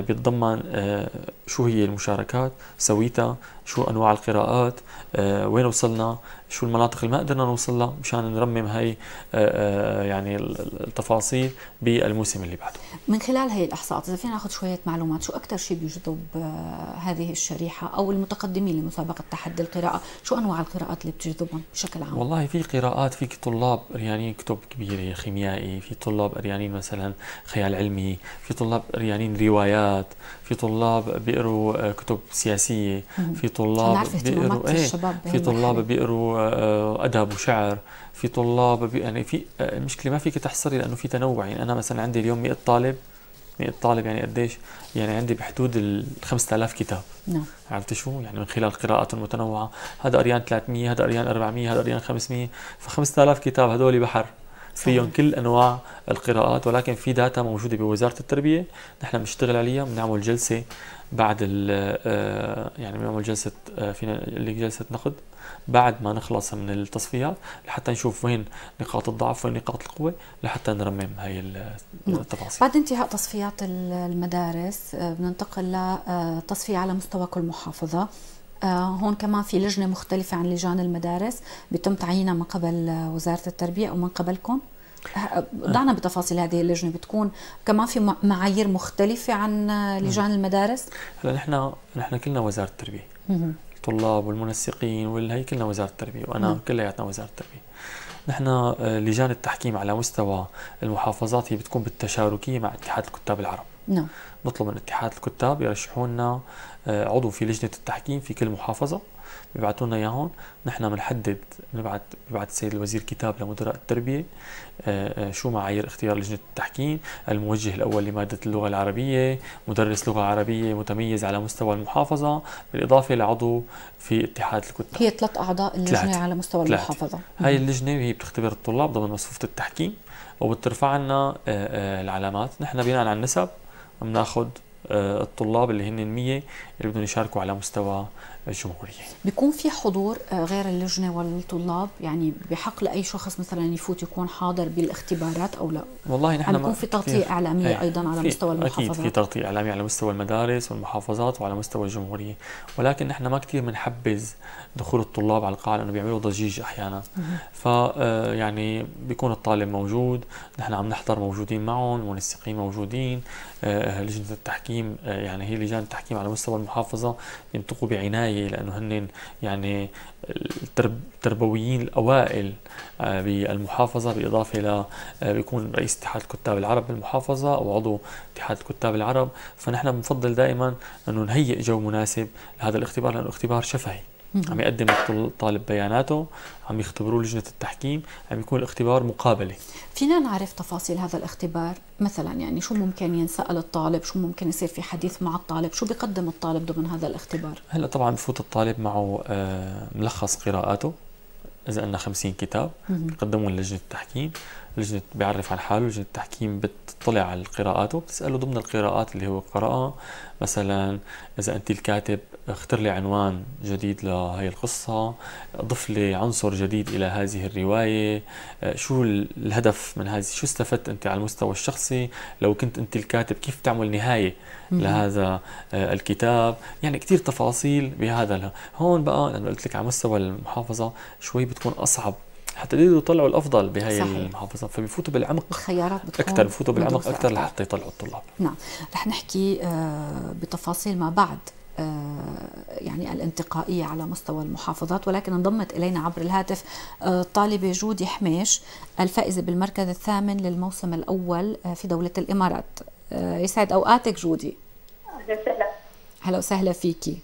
بيتضمن آه شو هي المشاركات سويتها شو أنواع القراءات آه وين وصلنا شو المناطق اللي ما قدرنا نوصل لها مشان نرمم هي آه آه يعني التفاصيل بالموسم اللي بعده. من خلال هي الإحصاءات إذا فينا ناخذ شوية معلومات شو أكثر شيء بيجذب آه، هذه الشريحة أو المتقدمين لمسابقة تحدي القراءة؟ شو أنواع القراءات اللي بتجذبهم بشكل عام؟ والله في قراءات في طلاب قريانين كتب كبيرة خيميائي في طلاب قريانين مثلا خيال علمي في طلاب قريانين روايات. في طلاب بيقروا آه، كتب سياسية في طلاب بيقروا بهي في طلاب. بيقروا آه، أدب وشعر في طلاب بي يعني في آه، المشكلة ما فيك تحصري لأنه في تنوع. يعني أنا مثلا عندي اليوم 100 طالب 100 طالب يعني قديش؟ يعني عندي بحدود ال 5000 كتاب. نعم. عرفت شو؟ يعني من خلال قراءات متنوعة. هذا قريان 300 هذا قريان 400 هذا قريان 500 ف 5000 كتاب هدول بحر. فيهم. كل أنواع القراءات ولكن في داتا موجودة بوزارة التربية نحن بنشتغل عليها بنعمل جلسة بعد ال آه، يعني بنعمل جلسة آه، فينا اللي جلسة نقد بعد ما نخلص من التصفيات لحتى نشوف وين نقاط الضعف وين نقاط القوة لحتى نرمم هاي نعم. التفاصيل بعد انتهاء تصفيات ال- المدارس آه، بننتقل لتصفية على مستوى كل محافظة آه، هون كمان في لجنة مختلفة عن لجان المدارس بيتم تعيينها من قبل آه، وزارة التربية أو من قبلكم. آه، ضعنا بتفاصيل هذه اللجنة بتكون. كمان في مع- معايير مختلفة عن آه، لجان المدارس؟ هلا نحن نحن كلنا وزارة التربية. الطلاب والمنسقين والهي كلنا وزارة التربية وأنا. كلياتنا وزارة التربية. نحن آه، لجان التحكيم على مستوى المحافظات هي بتكون بالتشاركية مع اتحاد الكتاب العرب. نعم. نطلب من اتحاد الكتاب يرشحوا لنا آه، عضو في لجنة التحكيم في كل محافظة. بيبعثوا لنا إياهم. نحن بنحدد بنبعث بيبعث السيد الوزير كتاب لمدراء التربية آه، آه، شو معايير اختيار لجنة التحكيم. الموجه الأول لمادة اللغة العربية مدرس لغة عربية متميز على مستوى المحافظة. بالإضافة لعضو في اتحاد الكتاب. هي ثلاث أعضاء اللجنة ثلاثة. على مستوى ثلاثة. المحافظة. هاي اللجنة هي بتختبر الطلاب ضمن مصفوفه التحكيم. وبترفع لنا العلامات. نحن بناء على النسب بناخذ آه، الطلاب اللي هن 100 اللي بدهم يشاركوا على مستوى الجمهورية. بيكون في حضور آه، غير اللجنة والطلاب؟ يعني بحق لأي شخص مثلا يفوت يكون حاضر بالاختبارات أو لا؟ والله نحن عم ما يكون في تغطية إعلامية إيه، أيضا على في- مستوى أكيد في المحافظات؟ تغطية إعلامية على مستوى المدارس والمحافظات وعلى مستوى الجمهورية. ولكن نحن ما كثير بنحبذ دخول الطلاب على القاعة لأنه بيعملوا ضجيج أحيانا. ف آه، يعني بيكون الطالب موجود نحن عم نحضر موجودين معهم المنسقين موجودين. لجنة التحكيم آه، يعني هي لجان التحكيم على مستوى المحافظة ينطقوا بعناية لأنه هن يعني الترب- التربويين الأوائل آه، بالمحافظة بالاضافه ل آه، بيكون رئيس اتحاد الكتاب العرب بالمحافظة أو عضو اتحاد الكتاب العرب. فنحن بنفضل دائما أنه نهيئ جو مناسب لهذا الاختبار لأنه اختبار شفهي. عم يقدم الطالب بياناته عم يختبروه لجنة التحكيم عم يكون الاختبار مقابله فينا نعرف تفاصيل هذا الاختبار مثلا يعني شو ممكن ينسأل الطالب؟ شو ممكن يصير في حديث مع الطالب؟ شو بيقدم الطالب ضمن هذا الاختبار؟ هلا طبعا بفوت الطالب معه آه، ملخص قراءاته إذا قلنا 50 كتاب بقدمهم لجنة التحكيم. لجنة بيعرف عن حاله لجنه التحكيم بتطلع على قراءاته بتسأله ضمن القراءات اللي هو قرأها. مثلا إذا انت الكاتب اختر لي عنوان جديد لهي القصة ضف لي عنصر جديد إلى هذه الرواية. آه، شو ال- الهدف من هذه؟ شو استفدت أنت على المستوى الشخصي؟ لو كنت أنت الكاتب كيف تعمل نهاية لهذا آه، الكتاب؟ يعني كثير تفاصيل بهذا هون بقى لأنه قلت لك على مستوى المحافظة شوي بتكون أصعب. حتى يقدروا يطلعوا الأفضل بهي صحيح. المحافظة فبيفوتوا بالعمق. الخيارات بتكون أكثر بفوتوا بالعمق أكثر لحتى يطلعوا الطلاب. نعم. رح نحكي آه، بتفاصيل ما بعد. يعني الانتقائية على مستوى المحافظات ولكن انضمت إلينا عبر الهاتف الطالبة جودي حميش الفائزة بالمركز الثامن للموسم الأول في دولة الإمارات. يسعد أوقاتك جودي. أهلا وسهلا. هلا وسهلا فيكي.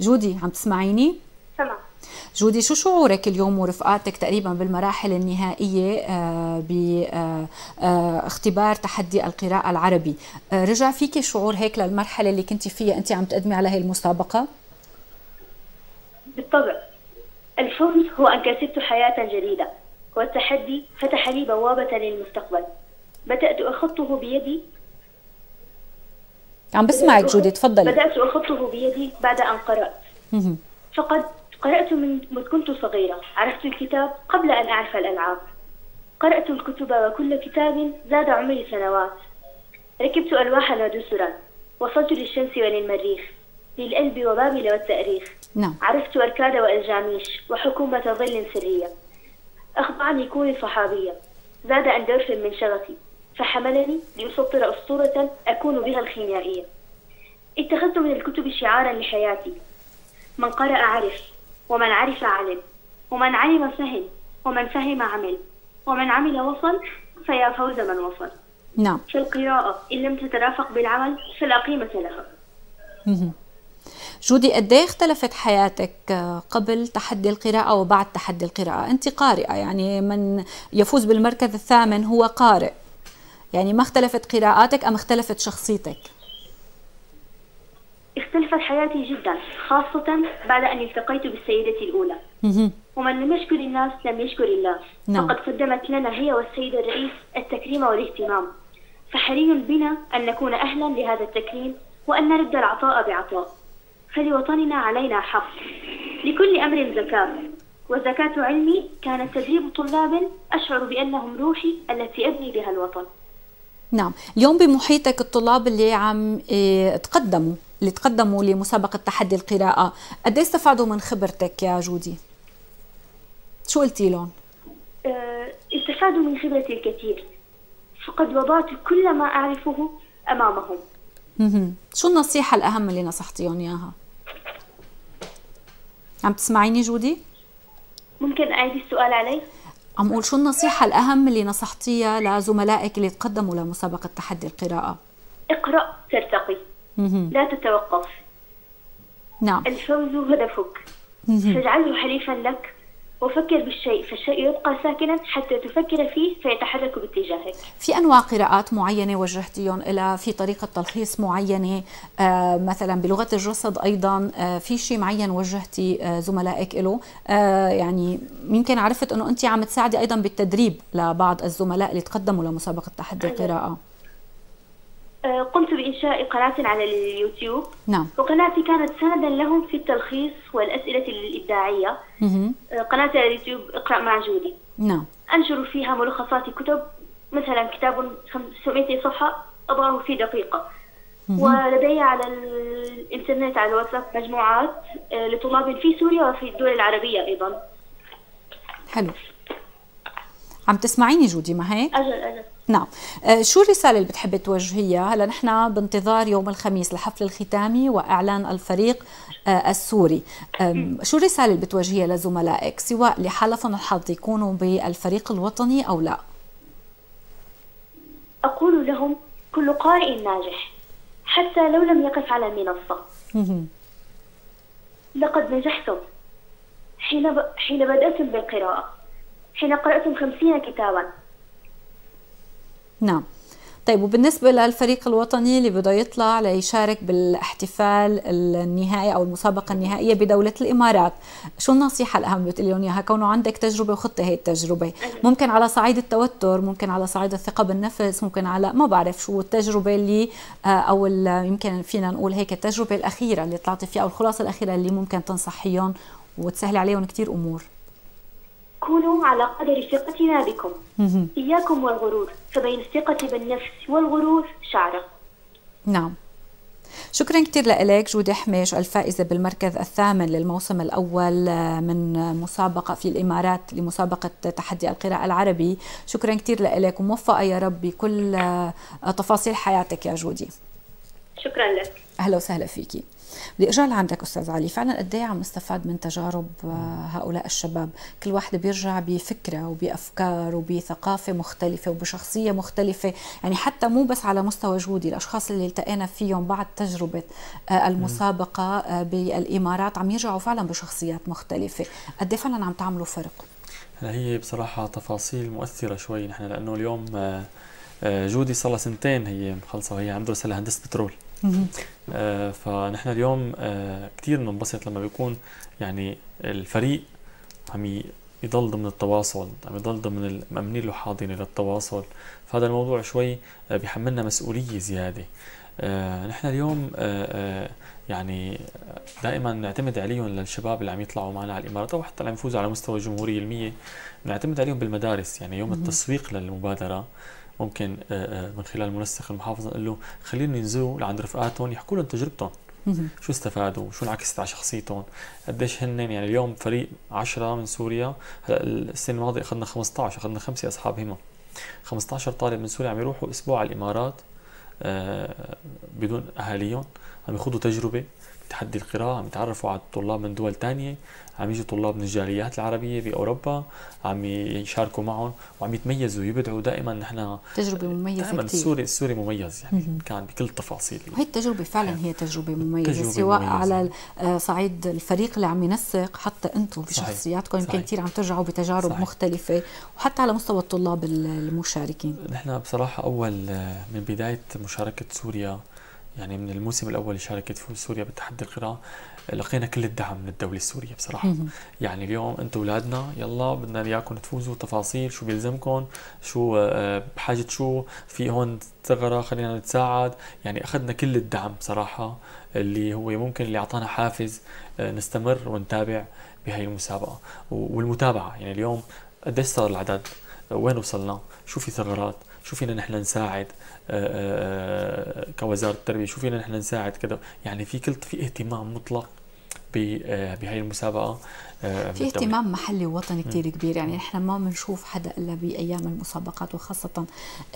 جودي عم تسمعيني؟ تمام جودي شو شعورك اليوم ورفقاتك تقريبا بالمراحل النهائية باختبار تحدي القراءة العربي؟ رجع فيك شعور هيك للمرحلة اللي كنت فيها أنت عم تقدمي على هي المسابقة؟ بالطبع. الفوز هو أن كسبت حياة جديدة والتحدي فتح لي بوابة للمستقبل. بدأت أخطه بيدي. عم بسمعك جودي تفضلي. بدأت أخطه بيدي بعد أن قرأت. فقد قرأت من كنت صغيرة. عرفت الكتاب قبل أن أعرف الألعاب. قرأت الكتب وكل كتاب زاد عمري سنوات. ركبت ألواحا ودسرا. وصلت للشمس وللمريخ للألب وبابل والتأريخ. نعم. عرفت أركاد وألجاميش وحكومة ظل سرية. أخضعني كوني صحابية. زاد أندورف من شغفي. فحملني لأسطر أسطورة أكون بها الخيميائية. اتخذت من الكتب شعارا لحياتي. من قرأ عرف ومن عرف علم ومن علم فهم ومن فهم عمل ومن عمل وصل فيا فوز من وصل. نعم. فالقراءة إن لم تترافق بالعمل فلا قيمة لها جودي قد إيه اختلفت حياتك قبل تحدي القراءة وبعد تحدي القراءة؟ أنت قارئة يعني من يفوز بالمركز الثامن هو قارئ. يعني ما اختلفت قراءاتك أم اختلفت شخصيتك؟ اختلفت حياتي جدا خاصة بعد أن التقيت بالسيدة الأولى. ومن لم يشكر الناس لم يشكر الله. نعم. فقد قدمت لنا هي والسيد الرئيس التكريم والاهتمام. فحري بنا أن نكون أهلا لهذا التكريم وأن نرد العطاء بعطاء. فلوطننا علينا حق. لكل أمر زكاة. وزكاة علمي كانت تدريب طلاب أشعر بأنهم روحي التي أبني بها الوطن. نعم. اليوم بمحيطك الطلاب اللي عم آه تقدموا اللي تقدموا لمسابقة تحدي القراءة قد استفادوا من خبرتك يا جودي؟ شو قلتي لهم؟ آه استفادوا من خبرتي الكثير. فقد وضعت كل ما أعرفه أمامهم. مهم. شو النصيحة الأهم اللي نصحتيهم إياها؟ عم تسمعيني جودي؟ ممكن أعيد السؤال علي عم أقول شو النصيحة الأهم اللي نصحتيها لزملائك اللي تقدموا لمسابقة تحدي القراءة؟ اقرأ ترتقي. لا تتوقف. نعم. الفوز هدفك. فاجعله حليفا لك. وفكر بالشيء فالشيء يبقى ساكنا حتى تفكر فيه فيتحرك باتجاهك. في أنواع قراءات معينة وجهتيهم إلى في طريقة تلخيص معينة آه مثلا بلغة الجسد أيضا آه في شيء معين وجهتي آه زملائك له آه يعني يمكن عرفت إنه انت عم تساعدي أيضا بالتدريب لبعض الزملاء اللي تقدموا لمسابقة تحدي القراءة. قمت بإنشاء قناة على اليوتيوب. نعم. وقناتي كانت سندا لهم في التلخيص والأسئلة الإبداعية. مه. قناة على اليوتيوب اقرأ مع جودي. نعم. أنشر فيها ملخصات كتب مثلا كتاب 500 صفحة أضعه في دقيقة. مه. ولدي على الإنترنت على الواتساب مجموعات لطلاب في سوريا وفي الدول العربية أيضا. حلو. عم تسمعيني جودي ما هيك؟ أجل أجل. نعم. آه شو الرسالة اللي بتحبي توجهيها؟ هلا نحن بانتظار يوم الخميس لحفل الختامي وإعلان الفريق آه السوري. شو الرسالة اللي بتوجهيها لزملائك؟ سواء اللي حالفهم الحظ يكونوا بالفريق الوطني أو لا. أقول لهم كل قارئ ناجح حتى لو لم يقف على المنصة لقد نجحتم حين, ب... حين بدأتم بالقراءة حين قرأتم خمسين كتابا. نعم. طيب وبالنسبة للفريق الوطني اللي بده يطلع ليشارك بالاحتفال النهائي أو المسابقة النهائية بدولة الإمارات شو النصيحة الأهم بتقولي لهم إياها؟ كونه عندك تجربة وخطة هي التجربة. ممكن على صعيد التوتر ممكن على صعيد الثقة بالنفس ممكن على ما بعرف شو التجربة اللي أو يمكن فينا نقول هيك التجربة الأخيرة اللي طلعتي فيها أو الخلاصة الأخيرة اللي ممكن تنصحيهم وتسهلي عليهم كتير أمور. كونوا على قدر ثقتنا بكم. إياكم والغرور فبين الثقة بالنفس والغرور شعرة. نعم. شكرا كثير لك جودي حميش الفائزة بالمركز الثامن للموسم الأول من مسابقة في الإمارات لمسابقة تحدي القراءة العربي. شكرا كثير لك وموفقة يا رب بكل تفاصيل حياتك يا جودي. شكرا لك. أهلا وسهلا فيكي. بدي أرجع لعندك أستاذ علي. فعلا قد إيه عم نستفاد من تجارب آه، هؤلاء الشباب؟ كل واحد بيرجع بفكرة وبأفكار وبثقافة مختلفة وبشخصية مختلفة. يعني حتى مو بس على مستوى جودي الأشخاص اللي التقينا فيهم بعد تجربة آه، المسابقة آه، بالإمارات عم يرجعوا فعلا بشخصيات مختلفة. قد إيه فعلا عم تعملوا فرق؟ هلا هي بصراحة تفاصيل مؤثرة شوي. نحن لأنه اليوم جودي صار لها سنتين هي مخلصة وهي عم تدرس هندسة بترول. آه فنحن اليوم آه كثير بننبسط لما بيكون يعني الفريق عم يضل ضمن التواصل عم يضل ضمن مأمنين له حاضنه للتواصل. فهذا الموضوع شوي آه بيحملنا مسؤولية زيادة. آه نحن اليوم آه آه يعني دائما نعتمد عليهم للشباب اللي عم يطلعوا معنا على الإمارات أو حتى اللي عم يفوزوا على مستوى الجمهورية المية. نعتمد عليهم بالمدارس يعني يوم التسويق للمبادرة ممكن آه، آه، من خلال منسق المحافظة نقول له خليهم ينزلوا لعند رفقاتهم يحكوا لهم تجربتهم. شو استفادوا؟ شو انعكست على شخصيتهم؟ قديش هن يعني اليوم فريق 10 من سوريا هلا السنة الماضية أخذنا 15 أخذنا خمسة اصحاب همم 15 طالب من سوريا عم يروحوا أسبوع على الإمارات آه، بدون أهاليهم عم يخوضوا تجربة. بتحدي القراءة عم يتعرفوا على الطلاب من دول تانية عم يجوا طلاب من الجاليات العربية بأوروبا عم يشاركوا معهم وعم يتميزوا يبدعوا دائما نحن تجربة مميزة دائما كتير. السوري السوري مميز يعني م-م. كان بكل التفاصيل هي التجربة فعلا هي تجربة مميزة تجربة سواء مميزة. على آه، صعيد الفريق اللي عم ينسق حتى أنتم بشخصياتكم يمكن كثير عم ترجعوا بتجارب صحيح. مختلفة وحتى على مستوى الطلاب المشاركين نحن بصراحة أول آه، من بداية مشاركة سوريا يعني من الموسم الأول اللي شاركت فيه سوريا بتحدي القراءه لقينا كل الدعم من الدولة السورية بصراحة. يعني اليوم أنتم اولادنا يلا بدنا إياكم تفوزوا تفاصيل شو بيلزمكم شو آه، بحاجة شو في هون ثغرة خلينا نتساعد. يعني أخذنا كل الدعم بصراحة اللي هو ممكن اللي أعطانا حافز آه، نستمر ونتابع بهي المسابقة والمتابعة. يعني اليوم قديش صار العدد؟ وين وصلنا؟ شو في ثغرات؟ شو فينا نحن نساعد آه، آه، آه، كوزارة التربية شو فينا نحن نساعد كذا يعني في كل في اهتمام مطلق بهي المسابقة. في اهتمام محلي ووطني كثير كبير يعني نحن ما بنشوف حدا إلا بأيام المسابقات وخاصة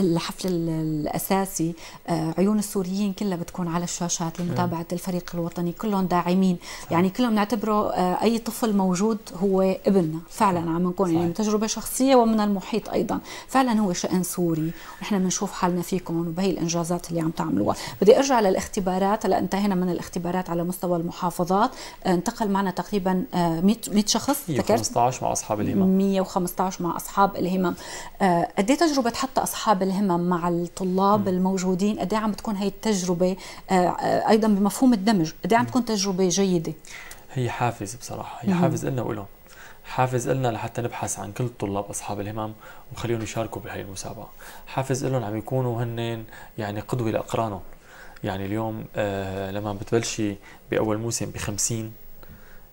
الحفل الأساسي. آه، عيون السوريين كلها بتكون على الشاشات لمتابعة الفريق الوطني كلهم داعمين. يعني كلهم نعتبره آه، أي طفل موجود هو ابننا فعلا عم نكون يعني تجربة شخصية ومن المحيط أيضا. فعلا هو شأن سوري ونحن بنشوف حالنا فيكم وبهي الإنجازات اللي عم تعملوها. بدي أرجع للاختبارات هلا انتهينا من الاختبارات على مستوى المحافظات. انتقل معنا تقريبا 100 100 شخص؟ 115 مع أصحاب الهمم. 115 مع أصحاب الهمم. آه، قد إيه تجربة حتى أصحاب الهمم مع الطلاب م. الموجودين؟ قد إيه عم بتكون هي التجربة آه، آه، أيضا بمفهوم الدمج. قد إيه عم تكون تجربة جيدة. هي حافز بصراحة هي حافز لنا ولهم حافز لنا لحتى نبحث عن كل طلاب أصحاب الهمم ونخليهم يشاركوا بهي المسابقة. حافز لهم عم يكونوا هن يعني قدوة لأقرانهم. يعني اليوم آه لما بتبلشي بأول موسم ب 50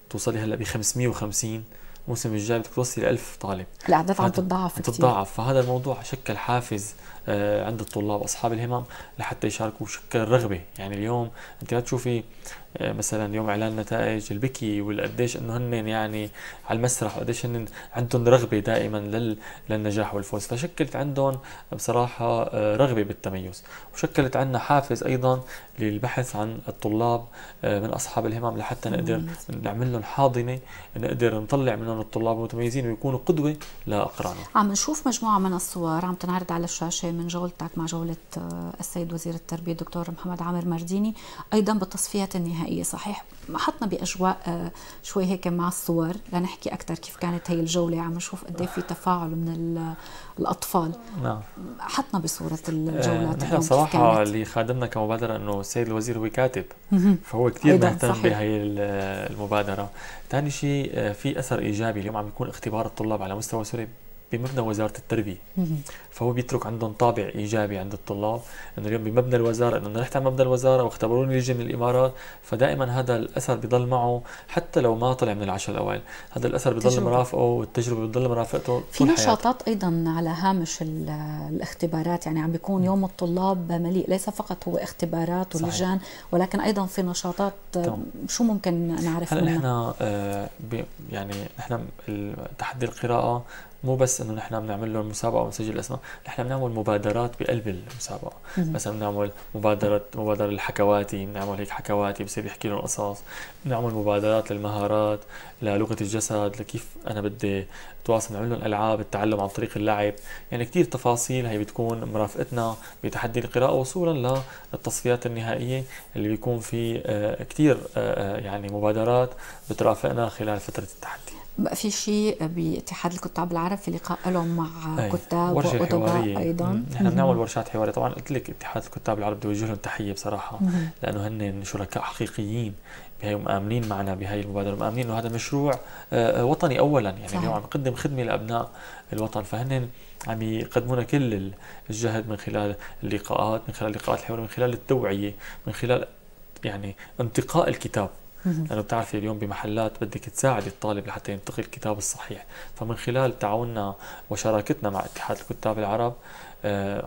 توصلي هلأ ب 550 الموسم الجاي بدك توصلي ل 1000 طالب. الاعداد عم تتضاعف عم تتضاعف فهذا الموضوع شكل حافز آه، عند الطلاب أصحاب الهمم لحتى يشاركوا شكل رغبة. يعني اليوم أنت ما تشوفي مثلا يوم إعلان نتائج البكي والقديش إنه هن يعني على المسرح وقديش هن عندهم رغبة دائما لل... للنجاح والفوز. فشكلت عندهم بصراحة آه، رغبة بالتميز. وشكلت عندنا حافز أيضا للبحث عن الطلاب من أصحاب الهمم لحتى نقدر نعمل لهم حاضنة نقدر نطلع منهم الطلاب المتميزين ويكونوا قدوة لأقرانهم. عم نشوف مجموعة من الصور عم تنعرض على الشاشة من جولتك مع جولة آه، السيد وزير التربية الدكتور محمد عامر مرديني أيضا بالتصفيات النهائية صحيح؟ حطنا بأجواء آه، شوي هيك مع الصور لنحكي أكثر كيف كانت هي الجولة عم نشوف قد إيه في تفاعل من الأطفال. نعم. حطنا بصورة الجولات نحن صراحة اللي خادمنا كمبادرة أنه السيد الوزير هو كاتب فهو كثير مهتم بهي المبادرة. ثاني شيء آه، في أثر إيجابي اليوم عم يكون اختبار الطلاب على مستوى سوريا. بمبنى وزارة التربية. فهو بيترك عندهم طابع إيجابي عند الطلاب إنه اليوم بمبنى الوزارة إنه رحت على مبنى الوزارة واختبروني يجي من الإمارات فدائما هذا الأثر بضل معه حتى لو ما طلع من العشر الأوائل. هذا الأثر بضل مرافقه والتجربة بضل مرافقته في نشاطات أيضا على هامش الاختبارات يعني عم بيكون يوم الطلاب مليء ليس فقط هو اختبارات ولجان ولكن أيضا في نشاطات طبعا. شو ممكن نعرف هلأ نحن آه يعني نحن تحدي القراءة مو بس إنه نحن بنعمل لهم مسابقة ونسجل اسماء نحن بنعمل مبادرات بقلب المسابقة. مثلا بنعمل مبادره مبادرة الحكواتي بنعمل هيك حكواتي بصير يحكي لهم قصص. بنعمل مبادرات للمهارات للغه الجسد لكيف أنا بدي اتواصل نعمل لهم العاب التعلم عن طريق اللعب. يعني كثير تفاصيل هي بتكون مرافقتنا بتحدي القراءة وصولا للتصفيات النهائية اللي بيكون في آه، كثير آه، آه، يعني مبادرات بترافقنا خلال فترة التحدي. بقى في شيء باتحاد الكتاب العرب في لقاء لهم مع أي. كتاب وادباء حوارية. أيضا. نحن بنعمل ورشات حوارية. طبعا قلت لك اتحاد الكتاب العرب بدي اوجه لهم تحية بصراحة. لأنه هن شركاء حقيقيين. بهي ومآمنين معنا بهي المبادرة. ومآمنين إنه هذا مشروع آه، وطني أولا يعني صحيح. اليوم عم يقدم خدمة لأبناء الوطن. فهن عم يقدمون كل ال- الجهد من خلال اللقاءات من خلال اللقاءات الحوارية من خلال التوعية من خلال يعني انتقاء الكتاب. لأنه بتعرفي اليوم بمحلات بدك تساعد الطالب لحتى ينتقي الكتاب الصحيح. فمن خلال تعاوننا وشراكتنا مع اتحاد الكتاب العرب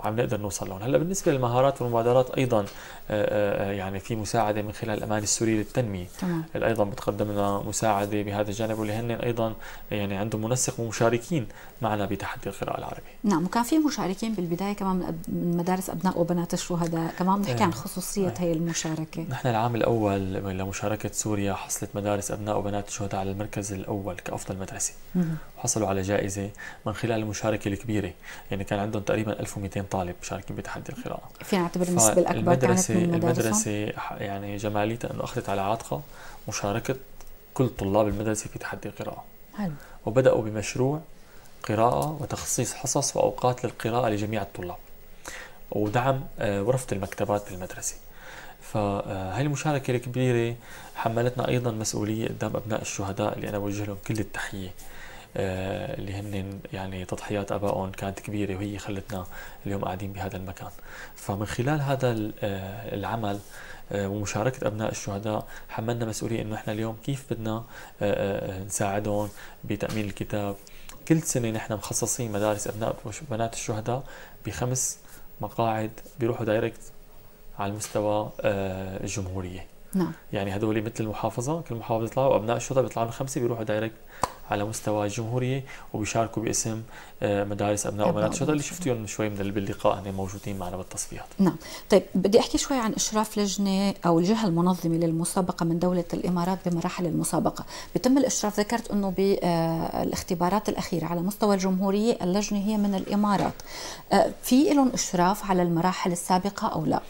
عم نقدر نوصل لهم هلأ بالنسبة للمهارات والمبادرات أيضا آه آه يعني في مساعدة من خلال الامانه السوريه للتنمية. تمام. اللي أيضا بتقدم لنا مساعدة بهذا الجانب واللي هن أيضا يعني عندهم منسق ومشاركين معنا بتحدي القراءة العربية. نعم وكان في مشاركين بالبداية كمان من, مدارس أبناء وبنات الشهداء. كمان بنحكي. عن خصوصية إيه. هي المشاركة. نحن العام الأول لمشاركة سوريا حصلت مدارس أبناء وبنات الشهداء على المركز الأول كأفضل مدرسة. مهم. حصلوا على جائزة من خلال المشاركة الكبيرة. يعني كان عندهم تقريبا 1200 طالب مشاركين بتحدي القراءة. فينا نعتبر النسبة الأكبر كانت من مدارسهم المدرسة ح- يعني جماليتها أنه أخذت على عاتقها مشاركة كل طلاب المدرسة في تحدي القراءة. حلو. وبدأوا بمشروع قراءة وتخصيص حصص وأوقات للقراءة لجميع الطلاب. ودعم آه، غرفة المكتبات بالمدرسة. فهاي المشاركة الكبيرة حملتنا أيضا مسؤولية قدام أبناء الشهداء اللي أنا بوجه لهم كل التحية. آه، اللي هن يعني تضحيات آبائهم كانت كبيرة وهي خلتنا اليوم قاعدين بهذا المكان. فمن خلال هذا آه، العمل آه، ومشاركة أبناء الشهداء حملنا مسؤولية إنه إحنا اليوم كيف بدنا آه، آه، نساعدهم بتأمين الكتاب. كل سنة نحن مخصصين مدارس أبناء وبنات الشهداء بخمس مقاعد بيروحوا direct على المستوى آه، الجمهورية. نعم. يعني هدول مثل المحافظة كل محافظة بيطلعوا أبناء الشرطة بيطلعوا خمسة بيروحوا direct على مستوى الجمهورية وبيشاركوا باسم آه، مدارس أبناء وبنات الشرطة اللي شفتيهم من شوي من ال- باللقاء هن موجودين معنا بالتصفيات. نعم. طيب بدي أحكي شوي عن إشراف لجنة أو الجهة المنظمة للمسابقة من دولة الإمارات بمراحل المسابقة. بيتم الإشراف ذكرت إنه بالاختبارات الأخيرة على مستوى الجمهورية اللجنة هي من الإمارات. آه، في لهم إشراف على المراحل السابقة أو لا؟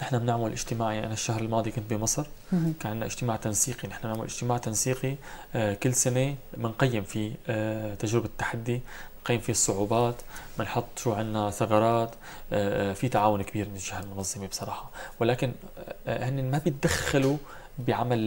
نحن بنعمل اجتماع يعني أنا الشهر الماضي كنت بمصر. كان عندنا اجتماع تنسيقي نحن بنعمل اجتماع تنسيقي آه، كل سنة بنقيم فيه آه، تجربة التحدي بنقيم فيه الصعوبات بنحط شو عندنا ثغرات آه، في تعاون كبير من الجهة المنظمة بصراحة. ولكن هن ما بيتدخلوا بعمل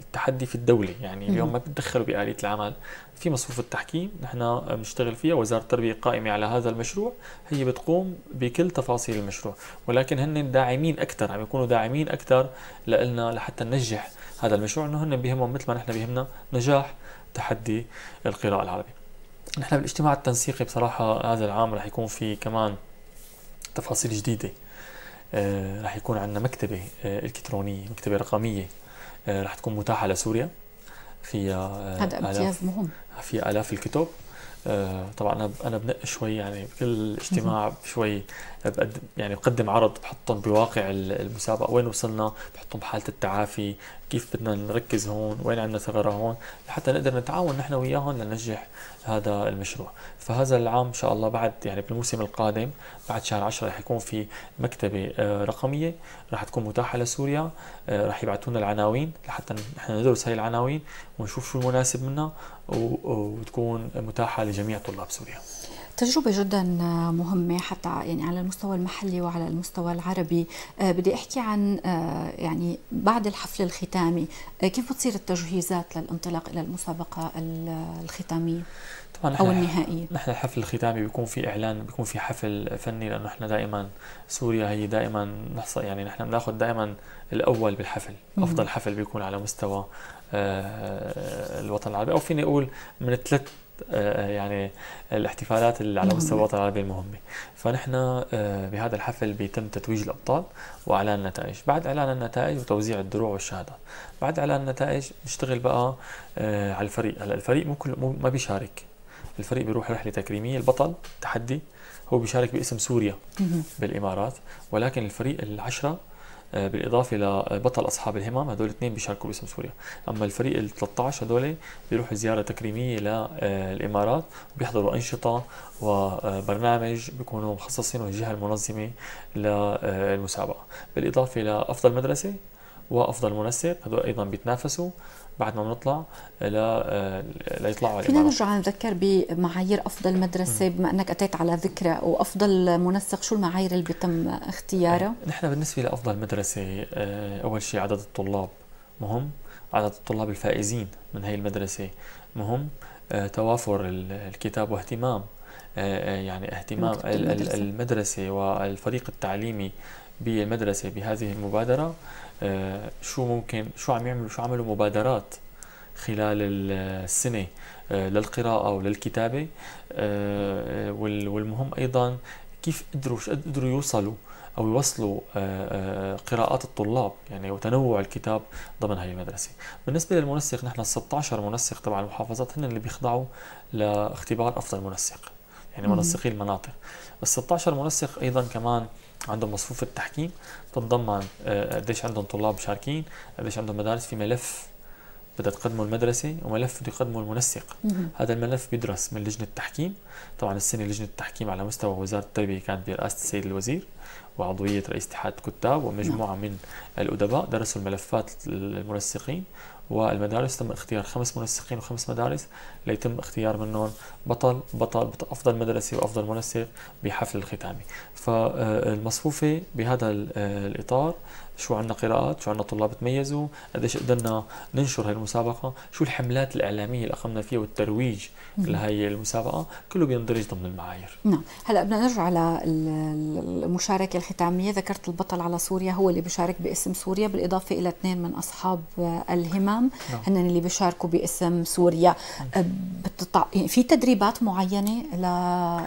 التحدي في الدولة. يعني اليوم ما بيتدخلوا بآلية العمل في مصفوفة تحكيم نحن بنشتغل فيها. وزارة التربية قائمة على هذا المشروع. هي بتقوم بكل تفاصيل المشروع. ولكن هن داعمين أكثر. عم يكونوا داعمين أكثر لنا لحتى ننجح هذا المشروع. إنه هن بيهمهم مثل ما نحن بيهمنا نجاح تحدي القراءة العربية. نحن بالإجتماع التنسيقي بصراحة هذا العام رح يكون في كمان تفاصيل جديدة. آه، رح يكون عندنا مكتبة آه، إلكترونية مكتبة رقمية آه، رح تكون متاحة لسوريا. فيها هذا آلاف امتياز مهم. في آلاف الكتب. طبعا أنا أنا بنق شوي يعني بكل اجتماع شوي بقدم يعني بقدم عرض بحطهم بواقع ال- المسابقة. وين وصلنا؟ بحطهم بحالة التعافي. كيف بدنا نركز هون؟ وين عندنا ثغرة هون؟ لحتى نقدر نتعاون نحن وياهم لننجح هذا المشروع. فهذا العام إن شاء الله بعد يعني بالموسم القادم بعد شهر 10 رح يكون في مكتبة آه، رقمية رح تكون متاحة لسوريا آه، رح يبعثوا لنا العناوين لحتى نحن ندرس هاي العناوين ونشوف شو المناسب منها وتكون متاحة لجميع طلاب سوريا. تجربة جدا مهمة حتى يعني على المستوى المحلي وعلى المستوى العربي. آه، بدي أحكي عن آه، يعني بعد الحفل الختامي آه، كيف بتصير التجهيزات للانطلاق إلى المسابقة ال- الختامية؟ طبعا أو نحن النهائية. نحن الحفل الختامي بيكون في إعلان بيكون في حفل فني لأنه إحنا دائما سوريا هي دائما نحصل يعني نحن بناخذ دائما الأول بالحفل. مم. أفضل حفل بيكون على مستوى الوطن العربي. أو فيني أقول من الثلاث آه، يعني الاحتفالات اللي على. مستوى الوطن العربي المهمة. فنحن آه، بهذا الحفل بيتم تتويج الأبطال وإعلان النتائج. بعد إعلان النتائج وتوزيع الدروع والشهادات. بعد إعلان النتائج نشتغل بقى آه، على الفريق. هلا الفريق مو كل ما بيشارك. الفريق بيروح رحلة تكريمية. البطل تحدي هو بيشارك باسم سوريا بالإمارات. ولكن الفريق العشرة آه، بالإضافة لبطل أصحاب الهمم هدول الاثنين بيشاركوا باسم سوريا. أما الفريق ال 13 هدول بيروحوا زيارة تكريمية للامارات بيحضروا أنشطة وبرنامج بيكونوا مخصصين الجهه المنظمة للمسابقه بالإضافة لافضل مدرسة وأفضل منسق هدول أيضا بيتنافسوا. بعد ما بنطلع لا ليطلعوا على فينا نرجع نذكر بمعايير أفضل مدرسة بما أنك أتيت على ذكرى وأفضل منسق شو المعايير اللي بيتم اختيارها؟ نحن بالنسبة لأفضل مدرسة آه، أول شيء عدد الطلاب مهم. عدد الطلاب الفائزين من هي المدرسة مهم. آه، توافر الكتاب واهتمام. آه، يعني اهتمام المدرسة. المدرسة والفريق التعليمي بالمدرسة بهذه المبادرة. آه، شو ممكن شو عم يعملوا شو عملوا مبادرات خلال السنة آه، للقراءة وللكتابة آه، والمهم أيضا كيف قدروا قدروا يوصلوا أو يوصلوا قراءات الطلاب يعني وتنوع الكتاب ضمن هذه المدرسة. بالنسبة للمنسق نحن ال 16 منسق تبع المحافظات هن اللي بيخضعوا لاختبار أفضل منسق. يعني منسقي المناطق. ال 16 منسق أيضا كمان عندهم مصفوفة تحكيم تتضمن آه، قديش عندهم طلاب مشاركين قديش عندهم مدارس في ملف بدها تقدمه المدرسة وملف بده يقدمه المنسق هذا الملف بيدرس من لجنة التحكيم طبعا السنة لجنة التحكيم على مستوى وزارة التربية كانت برئاسة السيد الوزير وعضوية رئيس اتحاد الكتاب ومجموعة من الأدباء درسوا الملفات المنسقين والمدارس. تم اختيار خمس منسقين وخمس مدارس ليتم اختيار منهم بطل بطل, أفضل مدرسة وأفضل منسق بحفل الختامي. فالمصفوفة بهذا الإطار شو عندنا قراءات شو عندنا طلاب تميزوا قديش قدرنا ننشر هاي المسابقة شو الحملات الإعلامية اللي اخذنا فيها والترويج لهي المسابقة كله بيندرج ضمن المعايير. نعم. هلا بدنا نرجع للمشاركه الختامية. ذكرت البطل على سوريا هو اللي بيشارك باسم سوريا بالإضافة إلى اثنين من أصحاب الهمم. نعم. هن اللي بيشاركوا باسم سوريا. بتطع... يعني في تدريبات معينة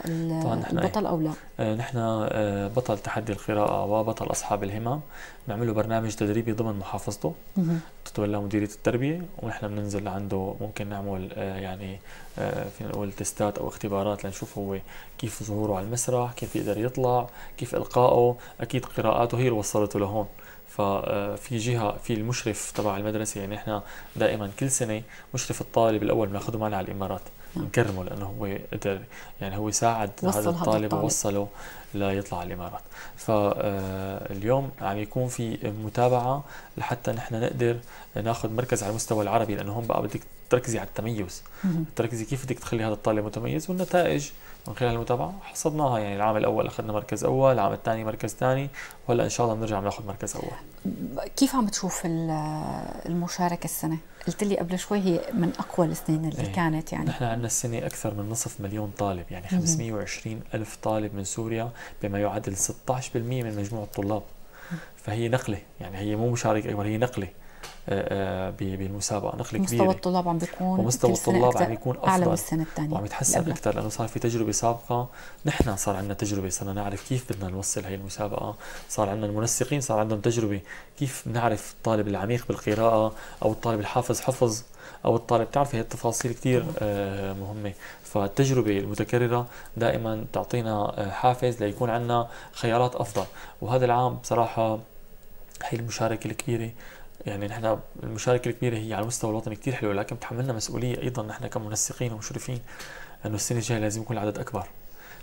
للبطل أو لا؟ آه، نحن آه، بطل تحدي القراءة وبطل أصحاب الهمم. بنعمل برنامج تدريبي ضمن محافظته تتولى مديرية التربية ونحن بننزل لعنده ممكن نعمل آه، يعني آه، فينا نقول تستات أو اختبارات لنشوف هو كيف ظهوره على المسرح كيف يقدر يطلع كيف إلقائه أكيد قراءاته هي اللي وصلته لهون. ففي جهة في المشرف تبع المدرسة يعني إحنا دائما كل سنة مشرف الطالب الأول بناخذه معنا على الإمارات نكرمه لأنه هو قدر يعني هو ساعد هذا الطالب. ووصله. ليطلع الإمارات. فاليوم عم يكون في متابعة لحتى نحن نقدر ناخذ مركز على المستوى العربي لأنه هون بقى بدك تركزي على التميز. تركزي كيف بدك تخلي هذا الطالب متميز والنتائج من خلال المتابعة. حصدناها يعني العام الأول أخذنا مركز أول العام الثاني مركز ثاني وهلأ إن شاء الله بنرجع بناخذ مركز أول. كيف عم تشوف المشاركة السنة؟ قلت لي قبل شوي هي من أقوى السنين اللي إيه. كانت يعني. نحن عندنا السنة أكثر من نصف مليون طالب يعني 520 ألف طالب من سوريا بما يعادل 16% من مجموع الطلاب. فهي نقلة يعني هي مو مشاركة هي نقلة. بالمسابقه نقلة كبيرة. مستوى الطلاب عم بيكون ومستوى الطلاب عم بيكون افضل أعلى من السنة الثانية. وعم يتحسن أكثر لأنه صار في تجربة سابقة. نحن صار عندنا تجربة صرنا نعرف كيف بدنا نوصل هي المسابقة. صار عندنا المنسقين صار عندهم تجربة. كيف بنعرف الطالب العميق بالقراءة أو الطالب الحافظ حفظ أو الطالب بتعرفي هي التفاصيل كثير آه مهمة. فالتجربة المتكررة دائما تعطينا حافز ليكون عندنا خيارات أفضل. وهذا العام بصراحة هي المشاركة الكبيرة. يعني نحن المشاركة الكبيرة هي على المستوى الوطني كثير حلوة لكن بتحملنا مسؤولية أيضا نحن كمنسقين ومشرفين إنه السنة الجاية لازم يكون العدد أكبر.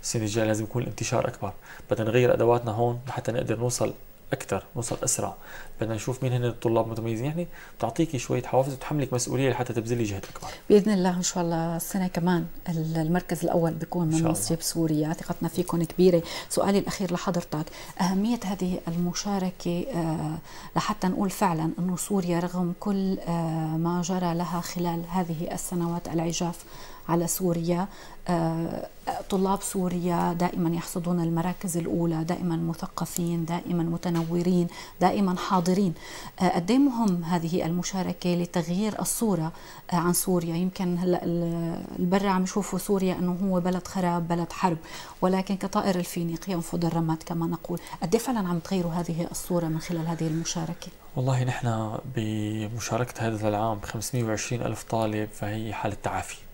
السنة الجاية لازم يكون الانتشار أكبر. بدنا نغير أدواتنا هون لحتى نقدر نوصل أكثر نوصل أسرع. بدنا نشوف مين هن الطلاب متميزين يعني بتعطيكي شوية حوافز وتحملك مسؤولية لحتى تبذلي جهد اكبر بإذن الله إن شاء الله السنة كمان المركز الأول بيكون من مصيب سوريا ثقتنا فيكم كبيرة. سؤالي الأخير لحضرتك أهمية هذه المشاركة آه، لحتى نقول فعلا إنه سوريا رغم كل آه، ما جرى لها خلال هذه السنوات العجاف على سوريا طلاب سوريا دائما يحصدون المراكز الأولى دائما مثقفين دائما متنورين دائما حاضرين. آه، قد مهم هذه المشاركة لتغيير الصورة آه، عن سوريا؟ يمكن هلأ البرة عم يشوفوا سوريا أنه هو بلد خراب بلد حرب ولكن كطائر الفينيق ينفض الرماد كما نقول. قد فعلا عم تغيروا هذه الصورة من خلال هذه المشاركة؟ والله نحن بمشاركة هذا العام 520 ألف طالب فهي حالة تعافي.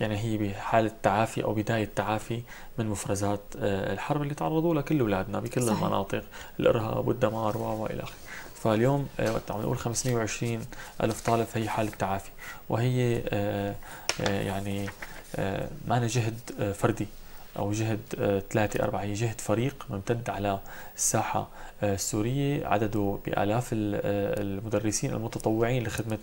يعني هي بحالة تعافي أو بداية تعافي من مفرزات آه، الحرب اللي تعرضوا لها كل أولادنا بكل صحيح. المناطق الإرهاب والدمار وإلى آخره. فاليوم آه، وقت عم نقول 520 ألف طالب فهي حالة تعافي وهي آه، يعني ما جهد فردي. أو جهد ثلاثة أربعة. هي جهد فريق ممتد على الساحة السورية. عدده بآلاف المدرسين المتطوعين لخدمة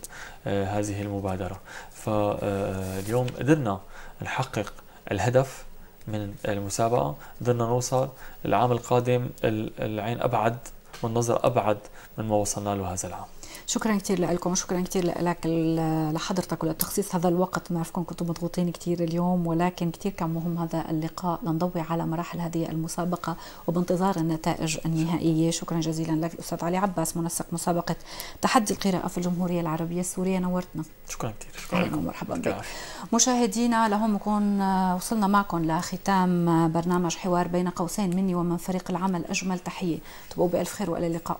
هذه المبادرة. فاليوم قدرنا نحقق الهدف من المسابقة. قدرنا نوصل العام القادم العين أبعد والنظر أبعد من ما وصلنا له هذا العام. شكرا كثير لكم وشكرا كثير لك لحضرتك ولتخصيص هذا الوقت. بنعرفكم كنتم مضغوطين كثير اليوم ولكن كثير كان مهم هذا اللقاء. لنضوي على مراحل هذه المسابقة وبانتظار النتائج النهائية. شكرا جزيلا لك الأستاذ علي عباس منسق مسابقة تحدي القراءة في الجمهورية العربية السورية نورتنا. شكرا كثير شكرا ومرحبا بك. مشاهدينا لهم نكون وصلنا معكم لختام برنامج حوار بين قوسين مني ومن فريق العمل أجمل تحية. تبقوا بألف خير وإلى اللقاء.